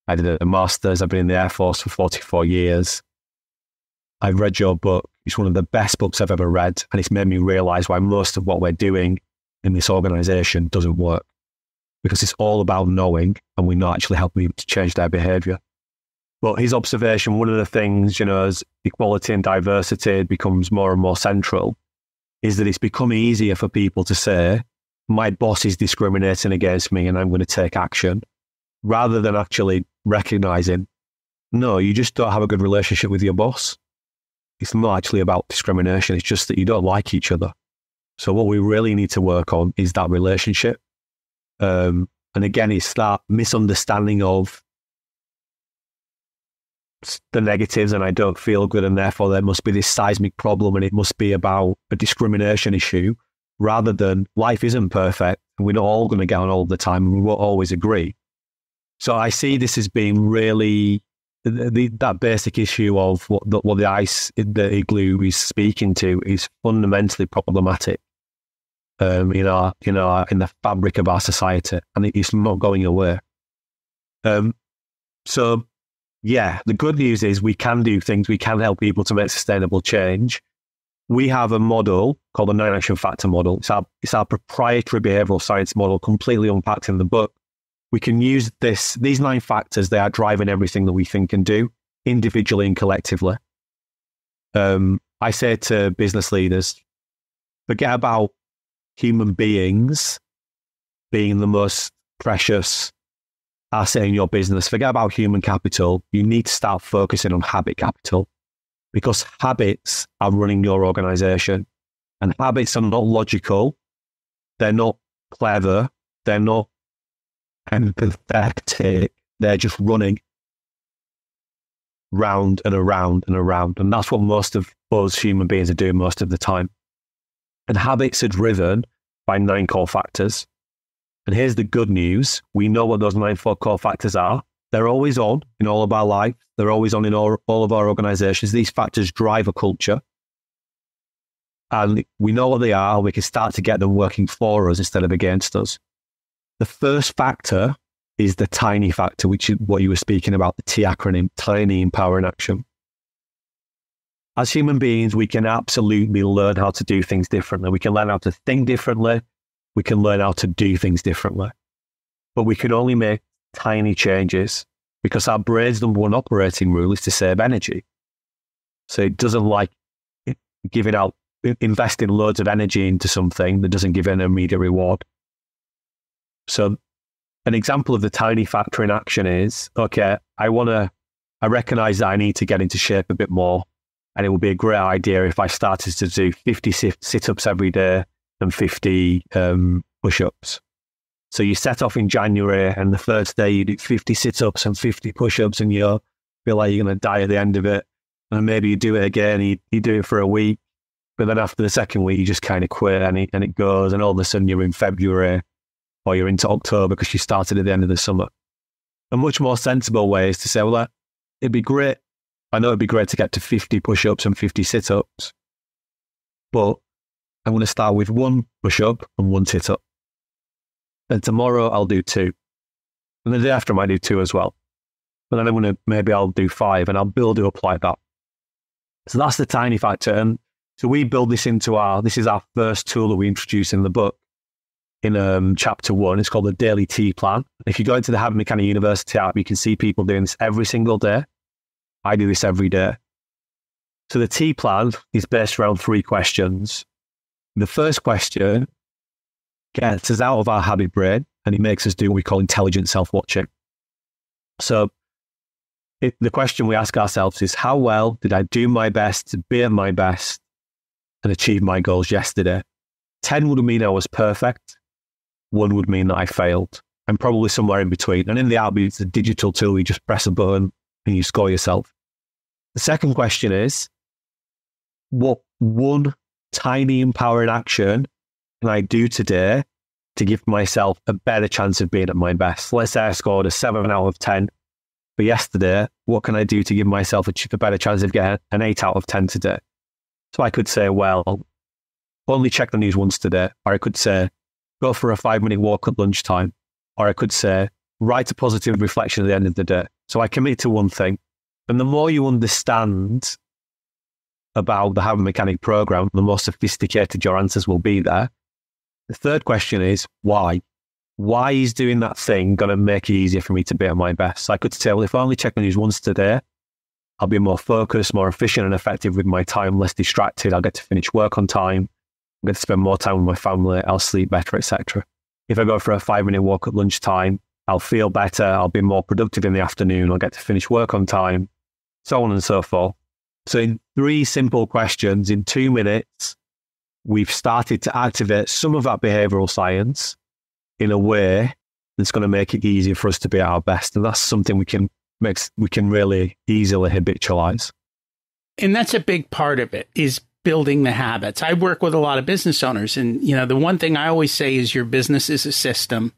[SPEAKER 1] I did a master's, I've been in the Air Force for 44 years. I've read your book. It's one of the best books I've ever read. And it's made me realize why most of what we're doing in this organization doesn't work because it's all about knowing and we're not actually helping people to change their behavior. But his observation, one of the things, you know, as equality and diversity becomes more and more central, is that it's become easier for people to say, my boss is discriminating against me and I'm going to take action, rather than actually recognizing, no, you just don't have a good relationship with your boss. It's not actually about discrimination. It's just that you don't like each other. So what we really need to work on is that relationship. Um, and again, it's that misunderstanding of the negatives and I don't feel good and therefore there must be this seismic problem and it must be about a discrimination issue rather than life isn't perfect and we're not all going to get on all the time and we won't always agree. So I see this as being really the, the, that basic issue of what the, what the ice, the igloo is speaking to is fundamentally problematic um, in our, in our, in the fabric of our society, and it's not going away. Um, so, yeah, the good news is we can do things. We can help people to make sustainable change. We have a model called the nine action factor model. It's our, it's our proprietary behavioral science model, completely unpacked in the book. We can use this, these nine factors, they are driving everything that we think and do individually and collectively. Um, I say to business leaders, forget about human beings being the most precious asset in your business, forget about human capital. You need to start focusing on habit capital because habits are running your organization and habits are not logical. They're not clever. They're not empathetic. They're just running round and around and around. And that's what most of us human beings are doing most of the time. And habits are driven by nine core factors. And here's the good news we know what those nine core factors are. They're always on in all of our life, they're always on in all, all of our organizations. These factors drive a culture. And we know what they are. We can start to get them working for us instead of against us. The first factor is the tiny factor, which is what you were speaking about, the T acronym, tiny, empowering action as human beings, we can absolutely learn how to do things differently. We can learn how to think differently. We can learn how to do things differently. But we can only make tiny changes because our brain's number one operating rule is to save energy. So it doesn't like giving out, investing loads of energy into something that doesn't give an immediate reward. So an example of the tiny factor in action is, okay, I want to, I recognize that I need to get into shape a bit more and it would be a great idea if I started to do 50 sit ups every day and 50 um, push ups. So you set off in January, and the first day you do 50 sit ups and 50 push ups, and you feel like you're going to die at the end of it. And maybe you do it again, you, you do it for a week. But then after the second week, you just kind of quit and it, and it goes. And all of a sudden, you're in February or you're into October because you started at the end of the summer. A much more sensible way is to say, well, it'd be great I know it'd be great to get to 50 push ups and 50 sit ups, but I'm going to start with one push up and one sit up. Then tomorrow I'll do two. And the day after I might do two as well. But then I'm going to, maybe I'll do five and I'll build it up like that. So that's the tiny factor. And so we build this into our, this is our first tool that we introduce in the book in um, chapter one. It's called the Daily T Plan. If you go into the Habit Mechanic University app, you can see people doing this every single day. I do this every day. So the T plan is based around three questions. The first question gets us out of our habit brain and it makes us do what we call intelligent self watching. So it, the question we ask ourselves is how well did I do my best to be at my best and achieve my goals yesterday? 10 would mean I was perfect. One would mean that I failed. I'm probably somewhere in between. And in the app, it's a digital tool. You just press a button and you score yourself. The second question is what one tiny empowering action can I do today to give myself a better chance of being at my best? Let's say I scored a seven out of 10 for yesterday. What can I do to give myself a, a better chance of getting an eight out of 10 today? So I could say, well, only check the news once today. Or I could say, go for a five minute walk at lunchtime. Or I could say, write a positive reflection at the end of the day. So I commit to one thing. And the more you understand about the habit mechanic program, the more sophisticated your answers will be there. The third question is why? Why is doing that thing going to make it easier for me to be at my best? So I could say, well, if I only check my news once today, I'll be more focused, more efficient and effective with my time, less distracted. I'll get to finish work on time. I'll get to spend more time with my family. I'll sleep better, etc. If I go for a five minute walk at lunchtime, I'll feel better. I'll be more productive in the afternoon. I'll get to finish work on time, so on and so forth. So, in three simple questions, in two minutes, we've started to activate some of that behavioral science in a way that's going to make it easier for us to be at our best. And that's something we can make, we can really easily habitualize.
[SPEAKER 2] And that's a big part of it is building the habits. I work with a lot of business owners and you know the one thing I always say is your business is a system.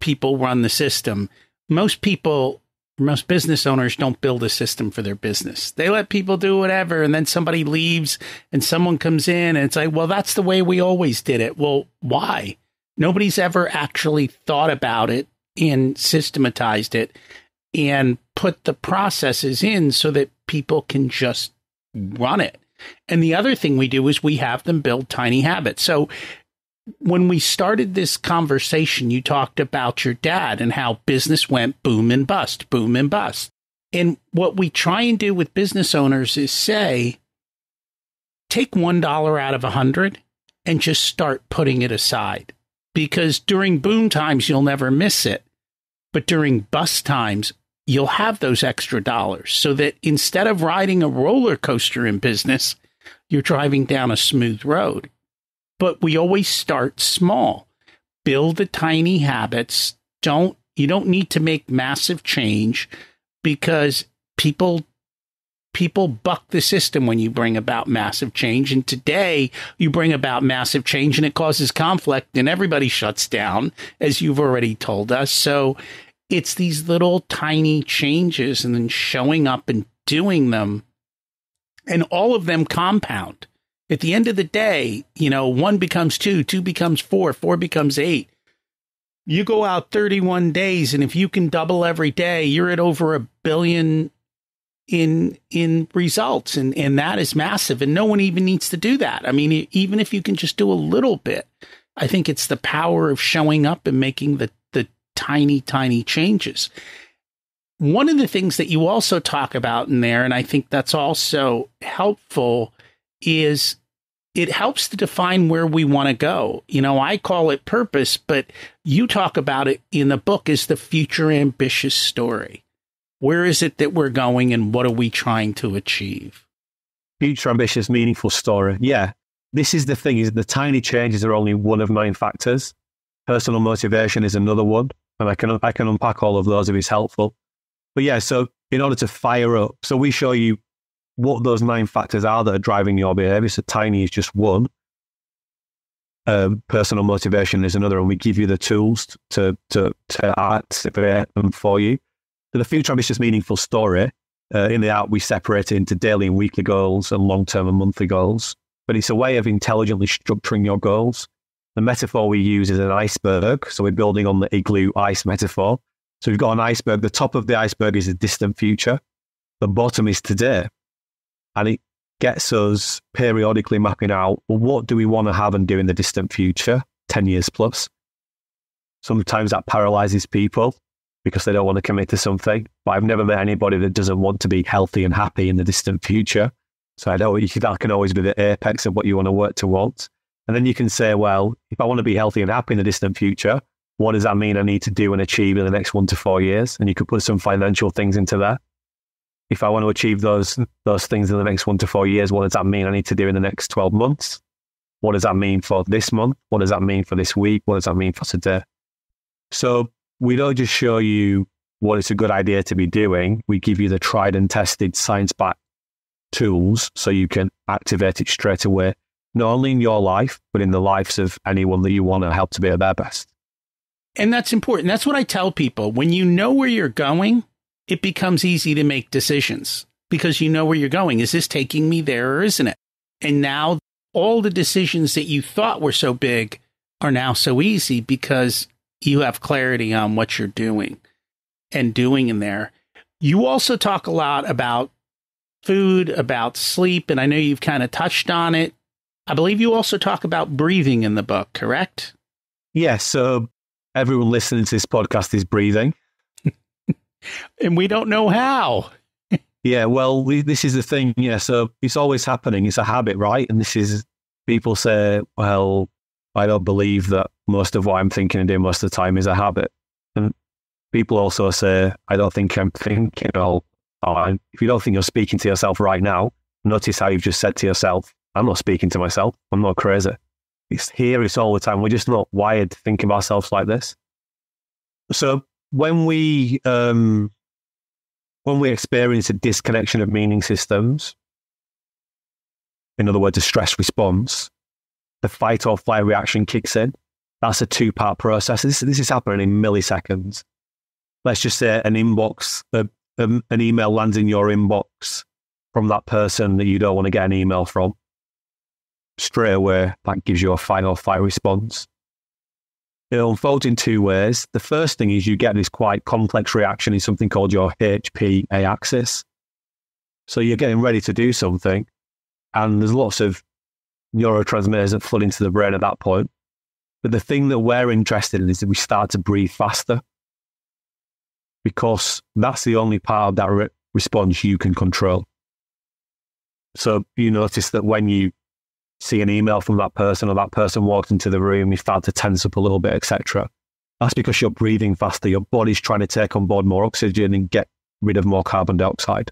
[SPEAKER 2] People run the system. Most people most business owners don't build a system for their business. They let people do whatever and then somebody leaves and someone comes in and it's like, well, that's the way we always did it. Well, why? Nobody's ever actually thought about it and systematized it and put the processes in so that people can just run it. And the other thing we do is we have them build tiny habits. So when we started this conversation, you talked about your dad and how business went boom and bust, boom and bust. And what we try and do with business owners is say, take $1 out of a hundred and just start putting it aside. Because during boom times, you'll never miss it. But during bust times, you'll have those extra dollars so that instead of riding a roller coaster in business, you're driving down a smooth road. But we always start small. Build the tiny habits. Don't you don't need to make massive change because people people buck the system when you bring about massive change and today you bring about massive change and it causes conflict and everybody shuts down as you've already told us so it's these little tiny changes and then showing up and doing them and all of them compound at the end of the day, you know, one becomes two, two becomes four, four becomes eight. You go out 31 days, and if you can double every day, you're at over a billion in in results and and that is massive and no one even needs to do that i mean even if you can just do a little bit i think it's the power of showing up and making the the tiny tiny changes one of the things that you also talk about in there and i think that's also helpful is it helps to define where we want to go. You know, I call it purpose, but you talk about it in the book as the future ambitious story. Where is it that we're going and what are we trying to achieve?
[SPEAKER 1] Future ambitious, meaningful story. Yeah. This is the thing is the tiny changes are only one of nine factors. Personal motivation is another one. And I can I can unpack all of those if it's helpful. But yeah, so in order to fire up, so we show you what those nine factors are that are driving your behavior. So tiny is just one. Um, personal motivation is another, and we give you the tools to to to activate them for you. So the future ambitious meaningful story uh, in the art we separate it into daily and weekly goals and long term and monthly goals. But it's a way of intelligently structuring your goals. The metaphor we use is an iceberg, so we're building on the igloo ice metaphor. So we've got an iceberg. The top of the iceberg is a distant future. The bottom is today and it gets us periodically mapping out well, what do we want to have and do in the distant future, 10 years plus. Sometimes that paralyzes people because they don't want to commit to something. But I've never met anybody that doesn't want to be healthy and happy in the distant future. So I know that can always be the apex of what you want to work towards. And then you can say, well, if I want to be healthy and happy in the distant future, what does that mean I need to do and achieve in the next one to four years? And you could put some financial things into that if I want to achieve those those things in the next one to four years, what does that mean I need to do in the next 12 months? What does that mean for this month? What does that mean for this week? What does that mean for today? So we don't just show you what it's a good idea to be doing. We give you the tried and tested science backed tools so you can activate it straight away, not only in your life, but in the lives of anyone that you want to help to be at their best.
[SPEAKER 2] And that's important. That's what I tell people. When you know where you're going, it becomes easy to make decisions because you know where you're going. Is this taking me there or isn't it? And now all the decisions that you thought were so big are now so easy because you have clarity on what you're doing and doing in there. You also talk a lot about food, about sleep, and I know you've kind of touched on it. I believe you also talk about breathing in the book, correct?
[SPEAKER 1] Yes. Yeah, so everyone listening to this podcast is breathing.
[SPEAKER 2] And we don't know how.
[SPEAKER 1] yeah, well, we, this is the thing. Yeah, so it's always happening. It's a habit, right? And this is, people say, well, I don't believe that most of what I'm thinking and doing most of the time is a habit. And people also say, I don't think I'm thinking all time. If you don't think you're speaking to yourself right now, notice how you've just said to yourself, I'm not speaking to myself. I'm not crazy. It's here, it's all the time. We're just not wired to think of ourselves like this. So when we um, when we experience a disconnection of meaning systems, in other words, a stress response, the fight or flight reaction kicks in. That's a two part process. This, this is happening in milliseconds. Let's just say an inbox, a, um, an email lands in your inbox from that person that you don't want to get an email from. Straight away, that gives you a final fight response. It unfolds in two ways. The first thing is you get this quite complex reaction in something called your HPA axis. So you're getting ready to do something, and there's lots of neurotransmitters that flood into the brain at that point. But the thing that we're interested in is that we start to breathe faster because that's the only part of that re- response you can control. So you notice that when you see an email from that person or that person walks into the room, you start to tense up a little bit, etc. That's because you're breathing faster. Your body's trying to take on board more oxygen and get rid of more carbon dioxide.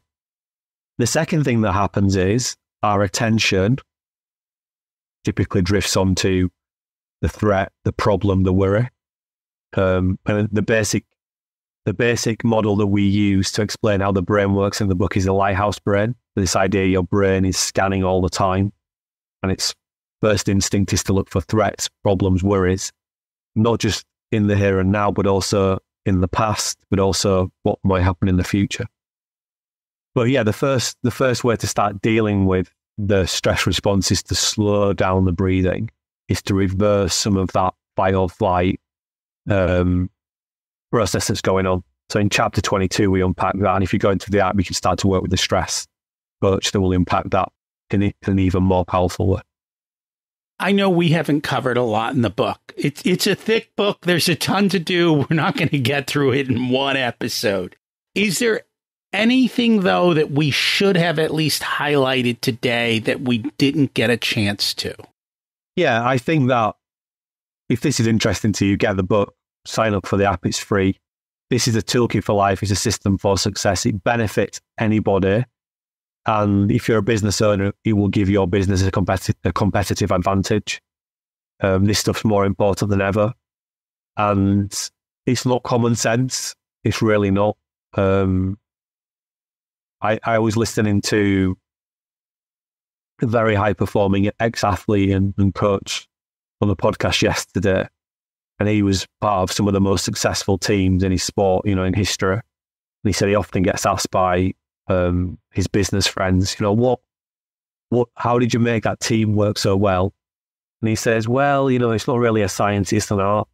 [SPEAKER 1] The second thing that happens is our attention typically drifts onto the threat, the problem, the worry. Um, and the basic, the basic model that we use to explain how the brain works in the book is the lighthouse brain. This idea your brain is scanning all the time, and its first instinct is to look for threats, problems, worries, not just in the here and now, but also in the past, but also what might happen in the future. But yeah, the first the first way to start dealing with the stress response is to slow down the breathing, is to reverse some of that fight or flight um, process that's going on. So in chapter 22, we unpack that. And if you go into the app, you can start to work with the stress coach that will impact that in an even more powerful way.
[SPEAKER 2] I know we haven't covered a lot in the book. It's it's a thick book. There's a ton to do. We're not going to get through it in one episode. Is there anything though that we should have at least highlighted today that we didn't get a chance to?
[SPEAKER 1] Yeah, I think that if this is interesting to you, get the book, sign up for the app, it's free. This is a toolkit for life, it's a system for success. It benefits anybody. And if you're a business owner, it will give your business a, competi- a competitive advantage. Um, this stuff's more important than ever. And it's not common sense. It's really not. Um, I, I was listening to a very high performing ex athlete and, and coach on the podcast yesterday. And he was part of some of the most successful teams in his sport, you know, in history. And he said he often gets asked by um, his business friends, you know, what, what, how did you make that team work so well? And he says, well, you know, it's not really a science, it's an art.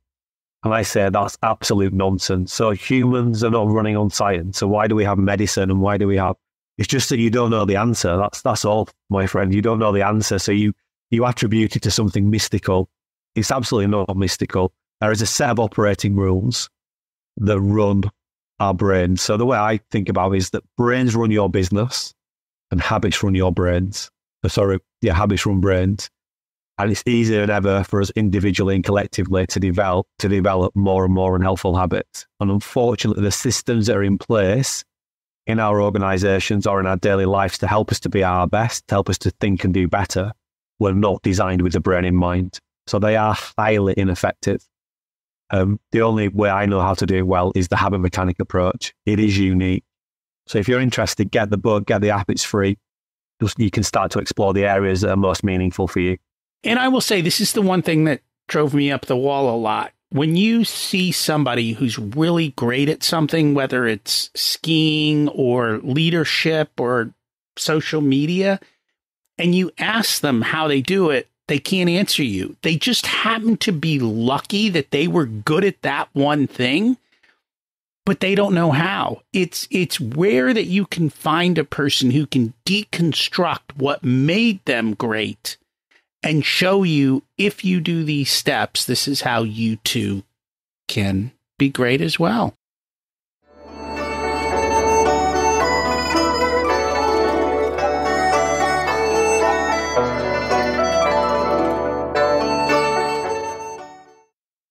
[SPEAKER 1] And I say that's absolute nonsense. So humans are not running on science. So why do we have medicine and why do we have? It's just that you don't know the answer. That's that's all, my friend. You don't know the answer, so you you attribute it to something mystical. It's absolutely not mystical. There is a set of operating rules that run our brains. So the way I think about it is that brains run your business and habits run your brains. Uh, sorry, yeah, habits run brains. And it's easier than ever for us individually and collectively to develop to develop more and more unhelpful habits. And unfortunately, the systems that are in place in our organizations or in our daily lives to help us to be our best, to help us to think and do better, were not designed with the brain in mind. So they are highly ineffective. Um, the only way I know how to do it well is the habit mechanic approach. It is unique. So if you're interested, get the book, get the app, it's free. You can start to explore the areas that are most meaningful for you.
[SPEAKER 2] And I will say, this is the one thing that drove me up the wall a lot. When you see somebody who's really great at something, whether it's skiing or leadership or social media, and you ask them how they do it, they can't answer you. They just happen to be lucky that they were good at that one thing, but they don't know how. It's it's rare that you can find a person who can deconstruct what made them great and show you if you do these steps, this is how you too can be great as well.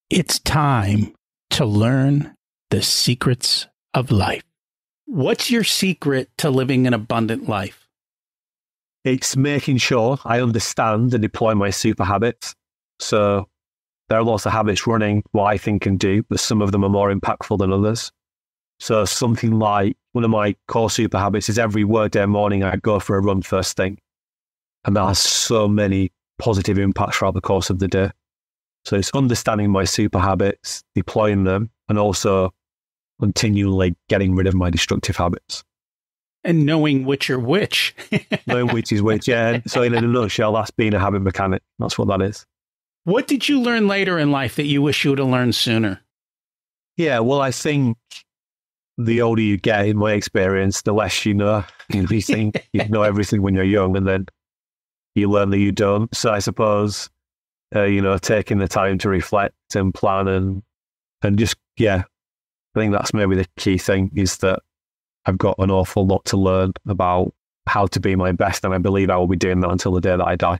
[SPEAKER 2] It's time to learn the secrets of life. What's your secret to living an abundant life?
[SPEAKER 1] It's making sure I understand and deploy my super habits. So there are lots of habits running what I think and do, but some of them are more impactful than others. So something like one of my core super habits is every workday morning I go for a run first thing. And that has so many positive impacts throughout the course of the day. So it's understanding my super habits, deploying them, and also continually getting rid of my destructive habits.
[SPEAKER 2] And knowing which are which.
[SPEAKER 1] knowing which is which, yeah. So in a nutshell, that's being a habit mechanic. That's what that is.
[SPEAKER 2] What did you learn later in life that you wish you would have learned sooner?
[SPEAKER 1] Yeah, well, I think the older you get, in my experience, the less you know. You think you know everything when you're young, and then you learn that you don't. So I suppose uh, you know, taking the time to reflect and plan and and just yeah, I think that's maybe the key thing is that I've got an awful lot to learn about how to be my best, and I believe I will be doing that until the day that I die.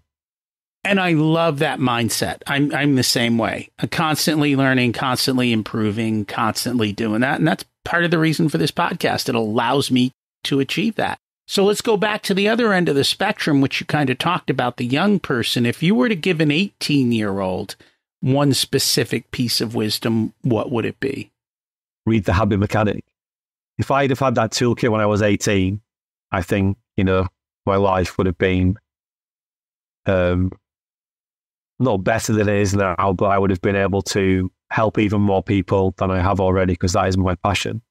[SPEAKER 2] And I love that mindset. I'm I'm the same way. I'm constantly learning, constantly improving, constantly doing that, and that's part of the reason for this podcast. It allows me to achieve that. So let's go back to the other end of the spectrum, which you kind of talked about the young person. If you were to give an 18 year old one specific piece of wisdom, what would it be?
[SPEAKER 1] Read the habit mechanic. If I'd have had that toolkit when I was 18, I think, you know, my life would have been um, not better than it is now, but I would have been able to help even more people than I have already because that is my passion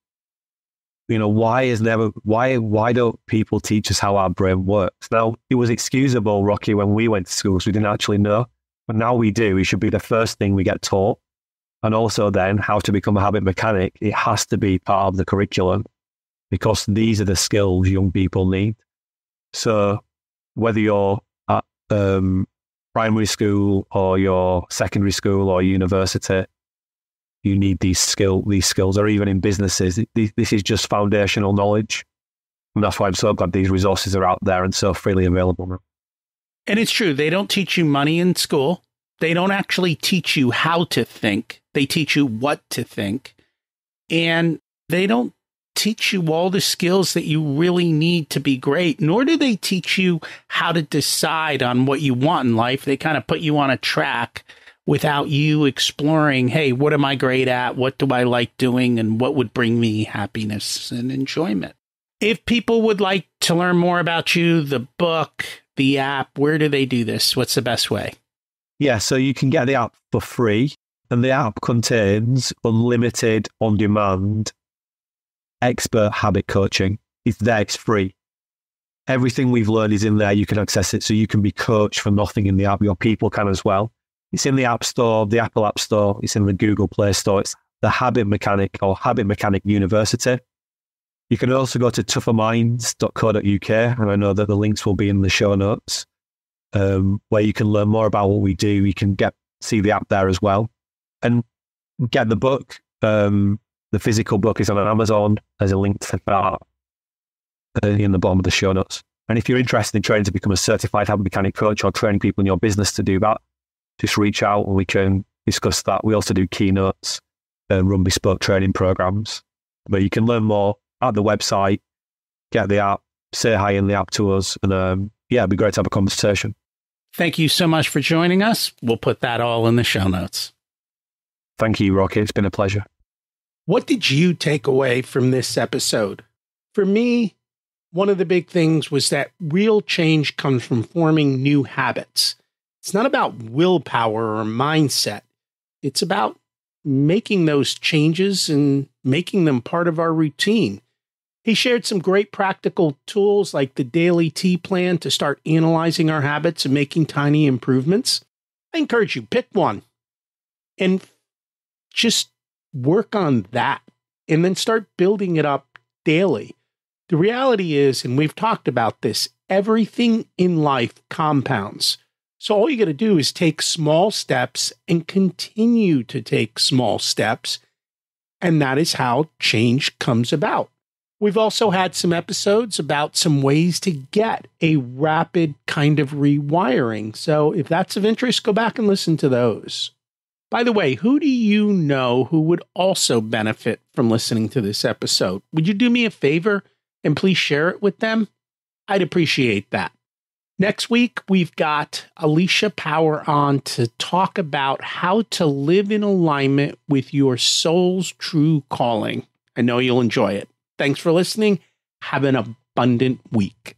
[SPEAKER 1] you know, why is never why why don't people teach us how our brain works? Now it was excusable, Rocky, when we went to schools, we didn't actually know. But now we do. It should be the first thing we get taught. And also then how to become a habit mechanic, it has to be part of the curriculum because these are the skills young people need. So whether you're at um, primary school or your secondary school or university, you need these skill these skills, or even in businesses. This is just foundational knowledge, and that's why I'm so glad these resources are out there and so freely available.
[SPEAKER 2] And it's true; they don't teach you money in school. They don't actually teach you how to think. They teach you what to think, and they don't teach you all the skills that you really need to be great, nor do they teach you how to decide on what you want in life. They kind of put you on a track without you exploring, hey, what am I great at? What do I like doing? And what would bring me happiness and enjoyment? If people would like to learn more about you, the book, the app, where do they do this? What's the best way?
[SPEAKER 1] Yeah, so you can get the app for free, and the app contains unlimited on demand expert habit coaching. It's there, it's free. Everything we've learned is in there. You can access it so you can be coached for nothing in the app. Your people can as well. It's in the App Store, the Apple App Store. It's in the Google Play Store. It's the Habit Mechanic or Habit Mechanic University. You can also go to tougherminds.co.uk, and I know that the links will be in the show notes, um, where you can learn more about what we do. You can get see the app there as well, and get the book. Um, the physical book is on Amazon. There's a link to that uh, in the bottom of the show notes. And if you're interested in training to become a certified habit mechanic coach or training people in your business to do that, just reach out and we can discuss that. We also do keynotes and run bespoke training programs. But you can learn more at the website, get the app, say hi in the app to us, and um, yeah, it'd be great to have a conversation.
[SPEAKER 2] Thank you so much for joining us. We'll put that all in the show notes.
[SPEAKER 1] Thank you, Rocky. It's been a pleasure.
[SPEAKER 2] What did you take away from this episode? For me, one of the big things was that real change comes from forming new habits. It's not about willpower or mindset, it's about making those changes and making them part of our routine. He shared some great practical tools like the daily tea plan to start analyzing our habits and making tiny improvements. I encourage you, pick one and just work on that and then start building it up daily. The reality is, and we've talked about this, everything in life compounds. So all you got to do is take small steps and continue to take small steps. And that is how change comes about. We've also had some episodes about some ways to get a rapid kind of rewiring. So if that's of interest, go back and listen to those. By the way, who do you know who would also benefit from listening to this episode? Would you do me a favor and please share it with them? I'd appreciate that. Next week, we've got Alicia Power on to talk about how to live in alignment with your soul's true calling. I know you'll enjoy it. Thanks for listening. Have an abundant week.